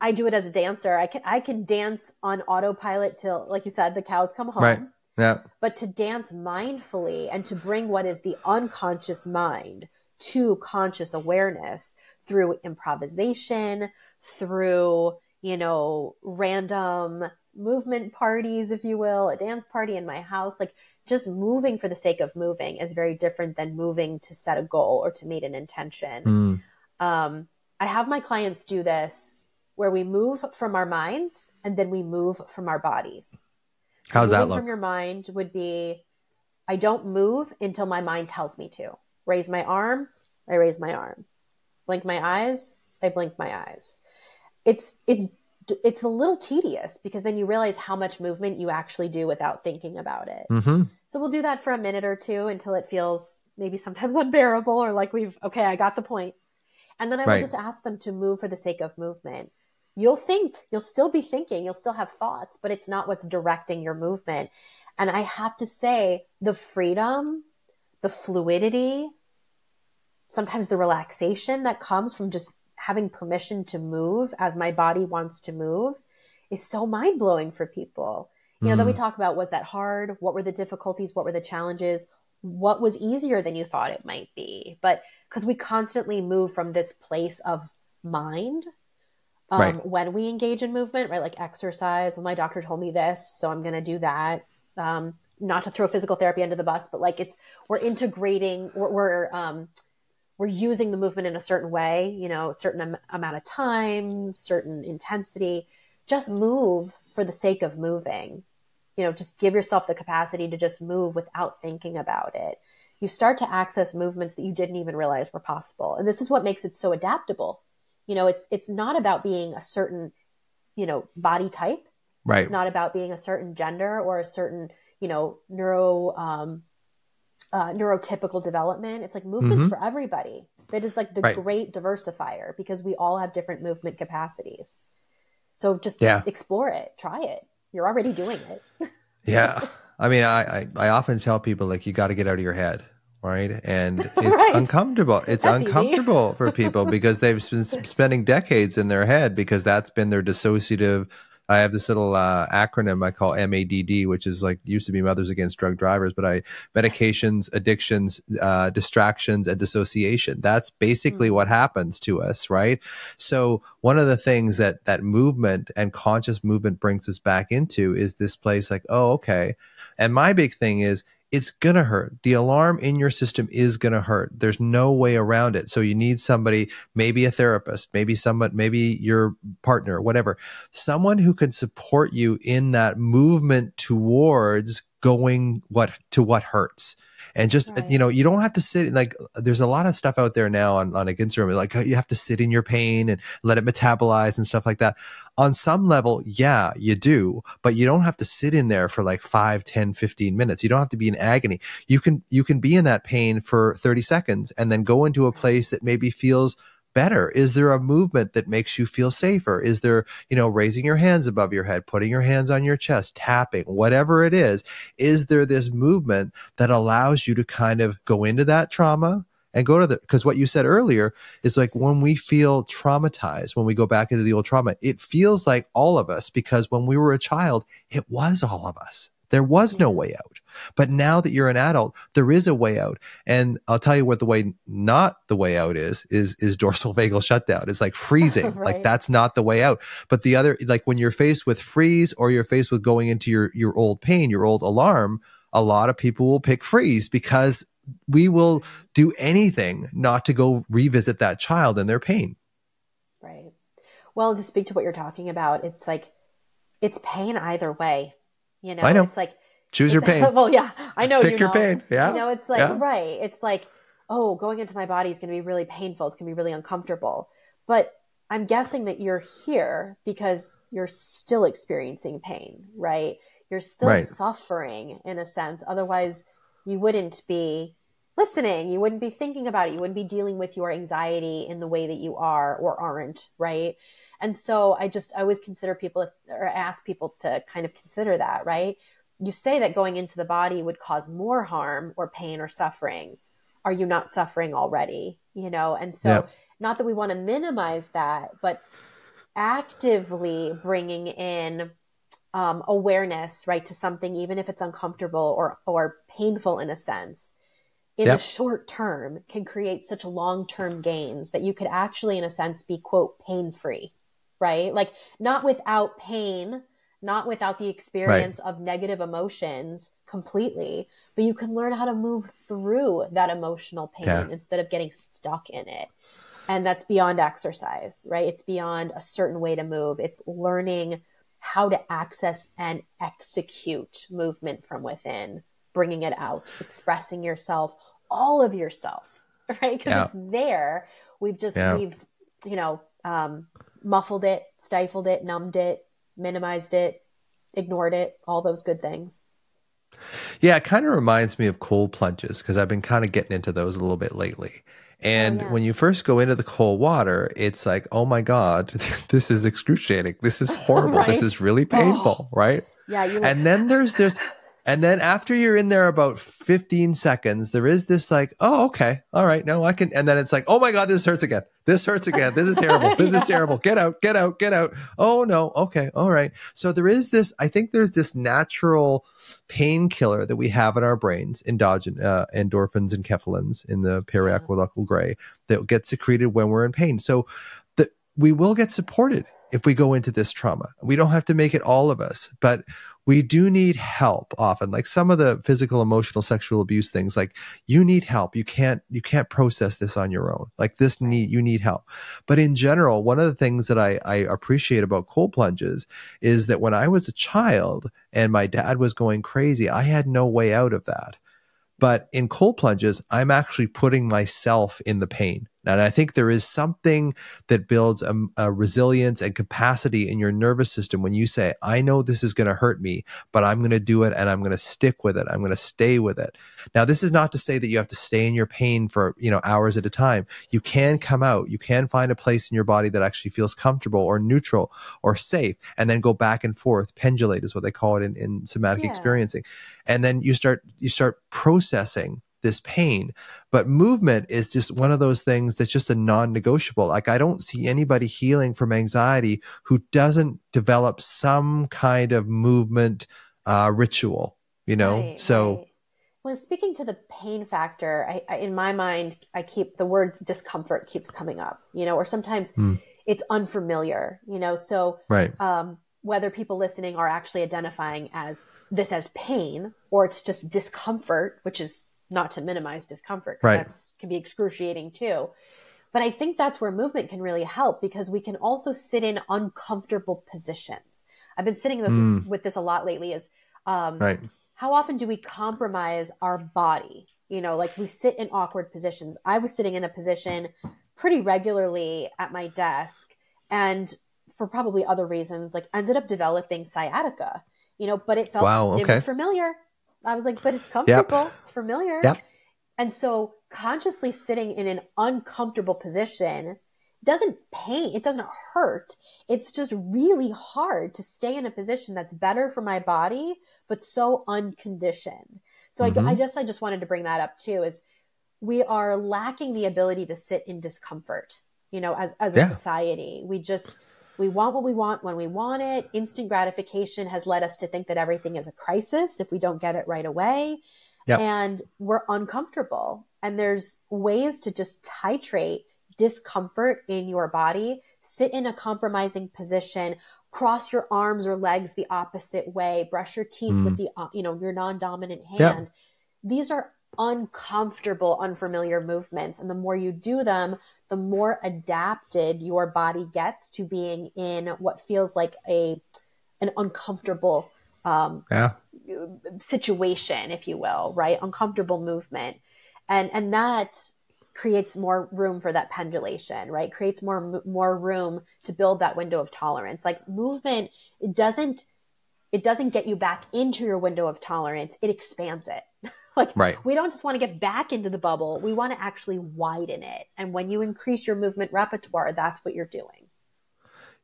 I do it as a dancer. I can I can dance on autopilot till, like you said, the cows come home. Right. Yeah. But to dance mindfully and to bring what is the unconscious mind to conscious awareness through improvisation, through, you know, random movement parties, if you will, a dance party in my house, like just moving for the sake of moving is very different than moving to set a goal or to meet an intention. Mm. Um, I have my clients do this where we move from our minds and then we move from our bodies. So How's that look? From your mind would be, I don't move until my mind tells me to. Raise my arm, I raise my arm. Blink my eyes, I blink my eyes. It's it's it's a little tedious because then you realize how much movement you actually do without thinking about it. Mm-hmm. So we'll do that for a minute or two until it feels maybe sometimes [LAUGHS] unbearable or like we've okay, I got the point. And then I right. will just ask them to move for the sake of movement you'll think, you'll still be thinking, you'll still have thoughts, but it's not what's directing your movement. And I have to say, the freedom, the fluidity, sometimes the relaxation that comes from just having permission to move as my body wants to move is so mind blowing for people. You know, mm. then we mm. talk about was that hard? What were the difficulties? What were the challenges? What was easier than you thought it might be? But because we constantly move from this place of mind um, right. when we engage in movement, right? Like exercise. Well, my doctor told me this, so I'm going to do that. Um, not to throw physical therapy under the bus, but like it's we're integrating, we're we're, um, we're using the movement in a certain way, you know, a certain am- amount of time, certain intensity. Just move for the sake of moving. You know, just give yourself the capacity to just move without thinking about it. You start to access movements that you didn't even realize were possible. And this is what makes it so adaptable you know, it's it's not about being a certain, you know, body type. Right. It's not about being a certain gender or a certain, you know, neuro um, uh, neurotypical development. It's like movements mm-hmm. for everybody. That is like the right. great diversifier because we all have different movement capacities. So just yeah. explore it, try it. You're already doing it. [LAUGHS] yeah. I mean, I, I, I often tell people like you got to get out of your head right? And [LAUGHS] it's right. uncomfortable. It's that's uncomfortable for people [LAUGHS] because they've been spending decades in their head because that's been their dissociative. I have this little uh, acronym I call MADD, which is like used to be Mothers Against Drug Drivers, but I medications, addictions, uh, distractions, and dissociation. That's basically mm-hmm. what happens to us, right? So one of the things that that movement and conscious movement brings us back into is this place, like, oh, okay. And my big thing is it's going to hurt. The alarm in your system is going to hurt. There's no way around it. So you need somebody, maybe a therapist, maybe someone, maybe your partner, whatever, someone who can support you in that movement towards going what to what hurts and just uh, right. you know you don't have to sit like uh, there's a lot of stuff out there now on on like Instagram like uh, you have to sit in your pain and let it metabolize and stuff like that. On some level yeah you do but you don't have to sit in there for like 5 10 15 minutes. You don't have to be in agony. You can you can be in that pain for 30 seconds and then go into a place that maybe feels better? Is there a movement that makes you feel safer? Is there, you know, raising your hands above your head, putting your hands on your chest, tapping, whatever it is? Is there this movement that allows you to kind of go into that trauma? and go to the because what you said earlier is like when we feel traumatized when we go back into the old trauma it feels like all of us because when we were a child it was all of us there was no way out. But now that you're an adult, there is a way out. And I'll tell you what the way not the way out is, is, is dorsal [LAUGHS] vagal shutdown. It's like freezing. [LAUGHS] right. Like that's not the way out. But the other, like when you're faced with freeze or you're faced with going into your, your old pain, your old alarm, a lot of people will pick freeze because we will do anything not to go revisit that child and their pain. Right. Well, to speak to what you're talking about, it's like, it's pain either way you know, I know. It's like choose your pain. [LAUGHS] well, yeah, I know. Pick you your pain. Yeah. You know, it's like yeah. right. It's like, oh, going into my body is going to be really painful. It's going to be really uncomfortable. But I'm guessing that you're here because you're still experiencing pain, right? You're still Right. suffering in a sense. Otherwise, you wouldn't be listening. You wouldn't be thinking about it. You wouldn't be dealing with your anxiety in the way that you are or aren't, right? And so I just I always consider people if, or ask people to kind of consider that, right? You say that going into the body would cause more harm or pain or suffering. Are you not suffering already? You know, and so Yep. not that we want to minimize that, but actively bringing in um, awareness, right, to something, even if it's uncomfortable or or painful in a sense, in Yep. the short term, can create such long term gains that you could actually, in a sense, be quote pain free, right? Like not without pain, not without the experience of negative emotions completely, but you can learn how to move through that emotional pain Yeah. instead of getting stuck in it. And that's beyond exercise, right? It's beyond a certain way to move. It's learning how to access and execute movement from within, bringing it out, expressing yourself, all of yourself, [LAUGHS] right? Because Yeah. it's there. We've just, Yeah. we've, you know, um, muffled it, stifled it, numbed it, minimized it, ignored it, all those good things. Yeah, it kind of reminds me of cold plunges because I've been kind of getting into those a little bit lately. Oh, and Oh, yeah. when you first go into the cold water, it's like, oh my God, [LAUGHS] this is excruciating. This is horrible. This Right? Oh. is really painful, oh. right? Yeah. You And then there's this, [LAUGHS] and then after you're in there about 15 seconds, there is this like, oh, okay, all right, no, I can. And then it's like, oh my God, this hurts again. This hurts again. This is terrible. This Yeah. is terrible. Get out, get out, get out. Oh no, okay, all right. So there is this, I think there's this natural painkiller that we have in our brains, endogen, uh, endorphins and kephalins in the periaqueductal gray that gets secreted when we're in pain. So that we will get supported if we go into this trauma. We don't have to make it all of us, but we do need help often like some of the physical emotional sexual abuse things like you need help. You can't you can't process this on your own. Like this need you need help. But in general one of the things that i i appreciate about cold plunges is that when i was a child and my dad was going crazy i had no way out of that. But in cold plunges i'm actually putting myself in the pain and i think there is something that builds a, a resilience and capacity in your nervous system when you say i know this is going to hurt me but i'm going to do it and i'm going to stick with it. I'm going to stay with it. Now this is not to say that you have to stay in your pain for you know hours at a time. You can come out. You can find a place in your body that actually feels comfortable or neutral or safe and then go back and forth. Pendulate is what they call it in, in somatic Yeah. experiencing. And then you start you start processing this pain. But movement is just one of those things that's just a non-negotiable. Like i don't see anybody healing from anxiety who doesn't develop some kind of movement uh, ritual you know? Right, so right. well speaking to the pain factor I, I in my mind i keep the word discomfort keeps coming up you know or sometimes Hmm. it's unfamiliar you know? So right. um, whether people listening are actually identifying as this as pain or it's just discomfort which is not to minimize discomfort 'cause Right. that's can be excruciating too but i think that's where movement can really help because we can also sit in uncomfortable positions i've been sitting this, Mm. with this a lot lately is um, right how often do we compromise our body? You know, like we sit in awkward positions. I was sitting in a position pretty regularly at my desk and for probably other reasons, like ended up developing sciatica, you know, but it felt Wow, it was familiar. I was like, but it's comfortable. It's familiar. Yep. And so consciously sitting in an uncomfortable position doesn't pain, it doesn't hurt. It's just really hard to stay in a position that's better for my body, but so unconditioned. So Mhm. I, I just I just wanted to bring that up too is we are lacking the ability to sit in discomfort, you know, as as a Yeah. society. We just we want what we want when we want it. Instant gratification has led us to think that everything is a crisis if we don't get it right away. Yep. And we're uncomfortable. And there's ways to just titrate discomfort in your body, sit in a compromising position, cross your arms or legs the opposite way, brush your teeth with the uh, you know your non-dominant hand. These are uncomfortable, unfamiliar movements, and the more you do them, the more adapted your body gets to being in what feels like a an uncomfortable um, yeah situation, if you will, right? Uncomfortable movement, and and that creates more room for that pendulation, right? Creates more more room to build that window of tolerance. Like movement, it doesn't it doesn't get you back into your window of tolerance, it expands it. [LAUGHS] like right. we don't just want to get back into the bubble, we want to actually widen it. And when you increase your movement repertoire, that's what you're doing.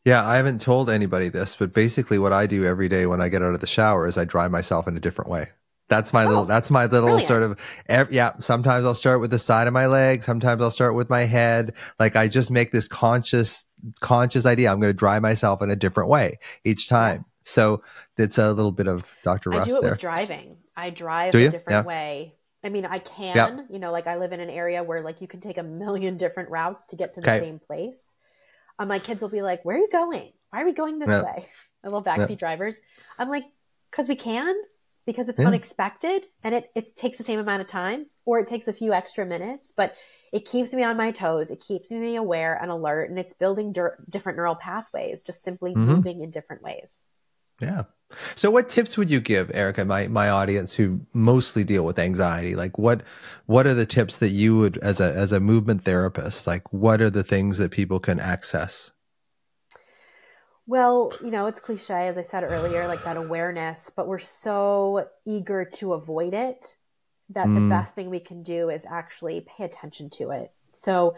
Yeah, I haven't told anybody this, but basically what I do every day when I get out of the shower is I dry myself in a different way. That's my oh, little, that's my little brilliant. sort of, yeah. Sometimes I'll start with the side of my leg. Sometimes I'll start with my head. Like I just make this conscious, conscious idea. I'm going to dry myself in a different way each time. So it's a little bit of Dr. Russ I do it there. with driving. I drive a different yeah. way. I mean, I can, yeah. you know, like I live in an area where like you can take a million different routes to get to the okay. same place. Um, my kids will be like, "Where are you going? Why are we going this yeah. way?" My little backseat drivers. I'm like, "Cause we can." because it's unexpected and it, it takes the same amount of time or it takes a few extra minutes, but it keeps me on my toes. It keeps me aware and alert and it's building dur- different neural pathways, just simply mm-hmm. moving in different ways. Yeah. So what tips would you give Erica, my, my audience who mostly deal with anxiety? Like what, what are the tips that you would, as a, as a movement therapist, like what are the things that people can access? Well, you know, it's cliche, as I said earlier, like that awareness, but we're so eager to avoid it that mm. the best thing we can do is actually pay attention to it. So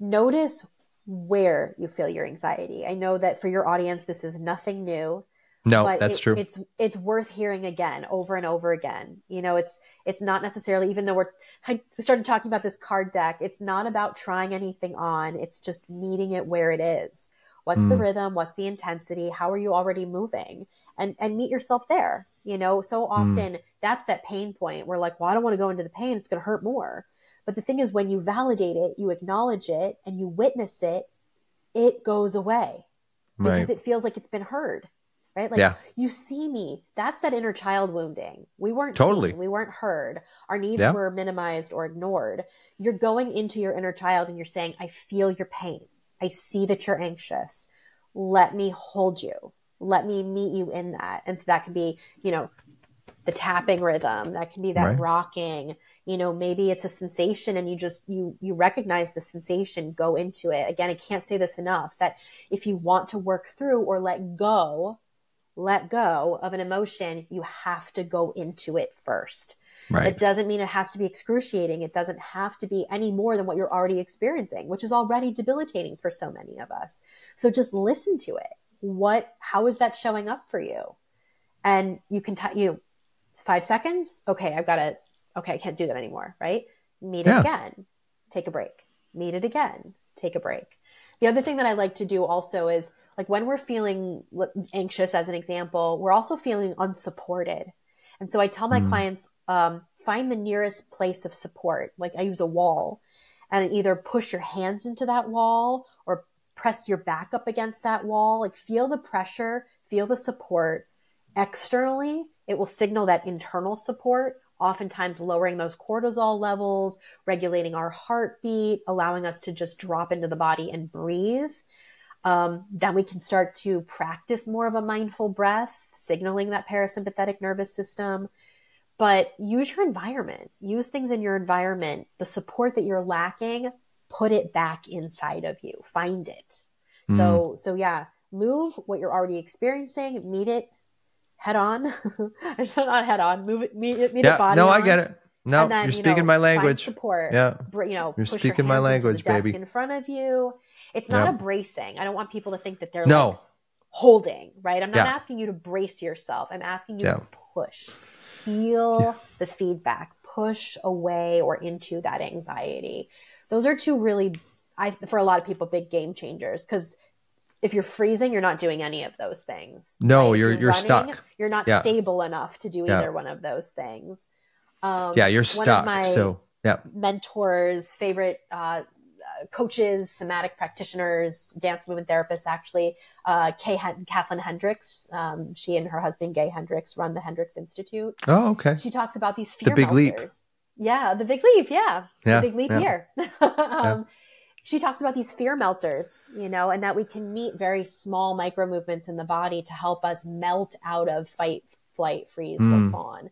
notice where you feel your anxiety. I know that for your audience, this is nothing new. No, that's it, true. It's it's worth hearing again, over and over again. You know, it's it's not necessarily even though we're I started talking about this card deck. It's not about trying anything on. It's just meeting it where it is. What's mm. the rhythm? What's the intensity? How are you already moving? And and meet yourself there. You know, so mm. often mm. that's that pain point. We're like, well, I don't want to go into the pain. It's going to hurt more. But the thing is, when you validate it, you acknowledge it, and you witness it, it goes away because right. it feels like it's been heard. Right? Like yeah. you see me. That's that inner child wounding. We weren't totally. Seen, we weren't heard. Our needs yeah. were minimized or ignored. You're going into your inner child and you're saying, I feel your pain. I see that you're anxious. Let me hold you. Let me meet you in that. And so that could be, you know, the tapping rhythm. That can be that right. rocking. You know, maybe it's a sensation and you just you you recognize the sensation, go into it. Again, I can't say this enough that if you want to work through or let go, let go of an emotion, you have to go into it first. Right. It doesn't mean it has to be excruciating. It doesn't have to be any more than what you're already experiencing, which is already debilitating for so many of us. So just listen to it. What, how is that showing up for you? And you can, t- you know, five seconds. Okay. I've got to, okay. I can't do that anymore. Right. Meet it again. Take a break. Meet it again. Take a break. The other thing that I like to do also is like when we're feeling anxious, as an example, we're also feeling unsupported. And so I tell my mm. clients, um, find the nearest place of support. Like I use a wall and either push your hands into that wall or press your back up against that wall. Like feel the pressure, feel the support. Externally, it will signal that internal support, oftentimes lowering those cortisol levels, regulating our heartbeat, allowing us to just drop into the body and breathe. Um, then we can start to practice more of a mindful breath, signaling that parasympathetic nervous system. But use your environment, use things in your environment, the support that you're lacking, put it back inside of you, find it. Mm. So, so yeah, move what you're already experiencing, meet it head on. [LAUGHS] I just not head on, move it, meet meet yeah, body. No, on. I get it. No, then, you're speaking you know, my language. Support. Yeah. You know, you're speaking my language, baby. in front of you it's not yep. a bracing. I don't want people to think that they're no. like holding, right? I'm not yeah. asking you to brace yourself. I'm asking you yeah. to push. Feel yeah. the feedback. Push away or into that anxiety. Those are two really I for a lot of people big game changers cuz if you're freezing, you're not doing any of those things. No, right? you're you're, running, stuck. You're not stable enough to do either one of those things. Um, yeah, you're stuck. so yeah, mentors' favorite uh, coaches, somatic practitioners, dance movement therapists, actually. Uh, Kay Kathlyn Hendricks, um, she and her husband, Gay Hendricks, run the Hendricks Institute. Oh, okay. She talks about these fear the big melters. leap. Yeah, the big leap. Yeah. yeah the big leap yeah. here. [LAUGHS] um, yeah. She talks about these fear melters, you know, and that we can meet very small micro movements in the body to help us melt out of fight, flight, freeze, mm. or fawn.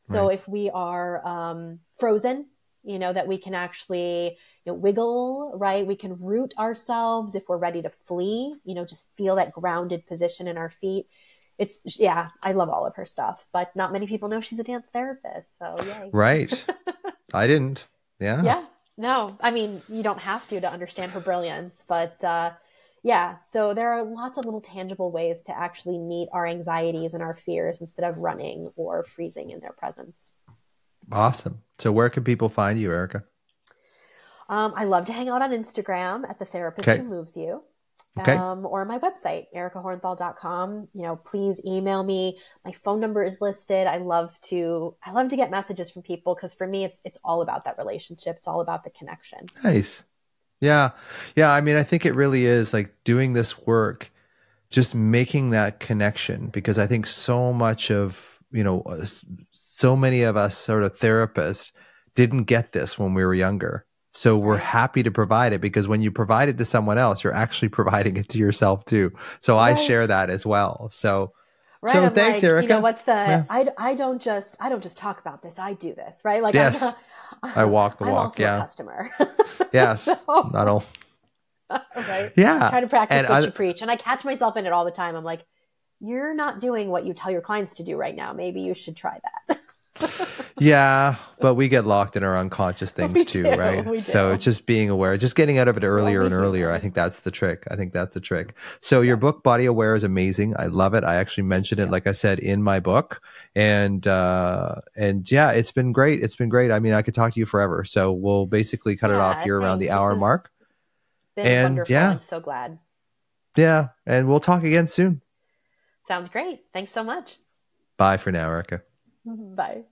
So right. if we are um, frozen, you know, that we can actually you know, wiggle, right? We can root ourselves if we're ready to flee, you know, just feel that grounded position in our feet. it's yeah, I love all of her stuff, but not many people know she's a dance therapist. So yay. Right. [LAUGHS] I didn't. Yeah. Yeah. No, I mean you don't have to to understand her brilliance, but uh, yeah. So there are lots of little tangible ways to actually meet our anxieties and our fears instead of running or freezing in their presence. Awesome. So where can people find you, Erica? Um, I love to hang out on Instagram at the therapist Okay. who moves you. Okay. Um, or my website, ericahornthal.com. You know, please email me. My phone number is listed. I love to I love to get messages from people because for me it's it's all about that relationship. It's all about the connection. Nice. Yeah. Yeah. I mean, I think it really is like doing this work, just making that connection because I think so much of, you know, uh, so many of us sort of therapists didn't get this when we were younger. So we're happy to provide it because when you provide it to someone else, you're actually [LAUGHS] providing it to yourself too. So I share that as well. So, Right. So I'm thanks, like, You Erica. know, what's the Yeah. I, I don't just I don't just talk about this. I do this, right? Like Yes. I'm, I walk the [LAUGHS] I'm walk, yeah. customer. [LAUGHS] yes, So- not all. right. Yeah. I try to practice And what I- you preach. And I catch myself in it all the time. I'm like, you're not doing what you tell your clients to do right now. Maybe you should try that. Yeah, but we get locked in our unconscious [LAUGHS] things too, do, right? So it's just being aware, just getting out of it earlier and earlier. I think that's the trick. I think that's the trick. So your book, Body Aware, is amazing. I love it. I actually mentioned it, Yeah. like I said, in my book, and uh, and yeah, it's been great. It's been great. I mean, I could talk to you forever. So we'll basically cut it off here around the hour mark. And, wonderful. yeah. I'm so glad. Yeah, and we'll talk again soon. Sounds great. Thanks so much. Bye for now, Erica. Mm-hmm. Bye.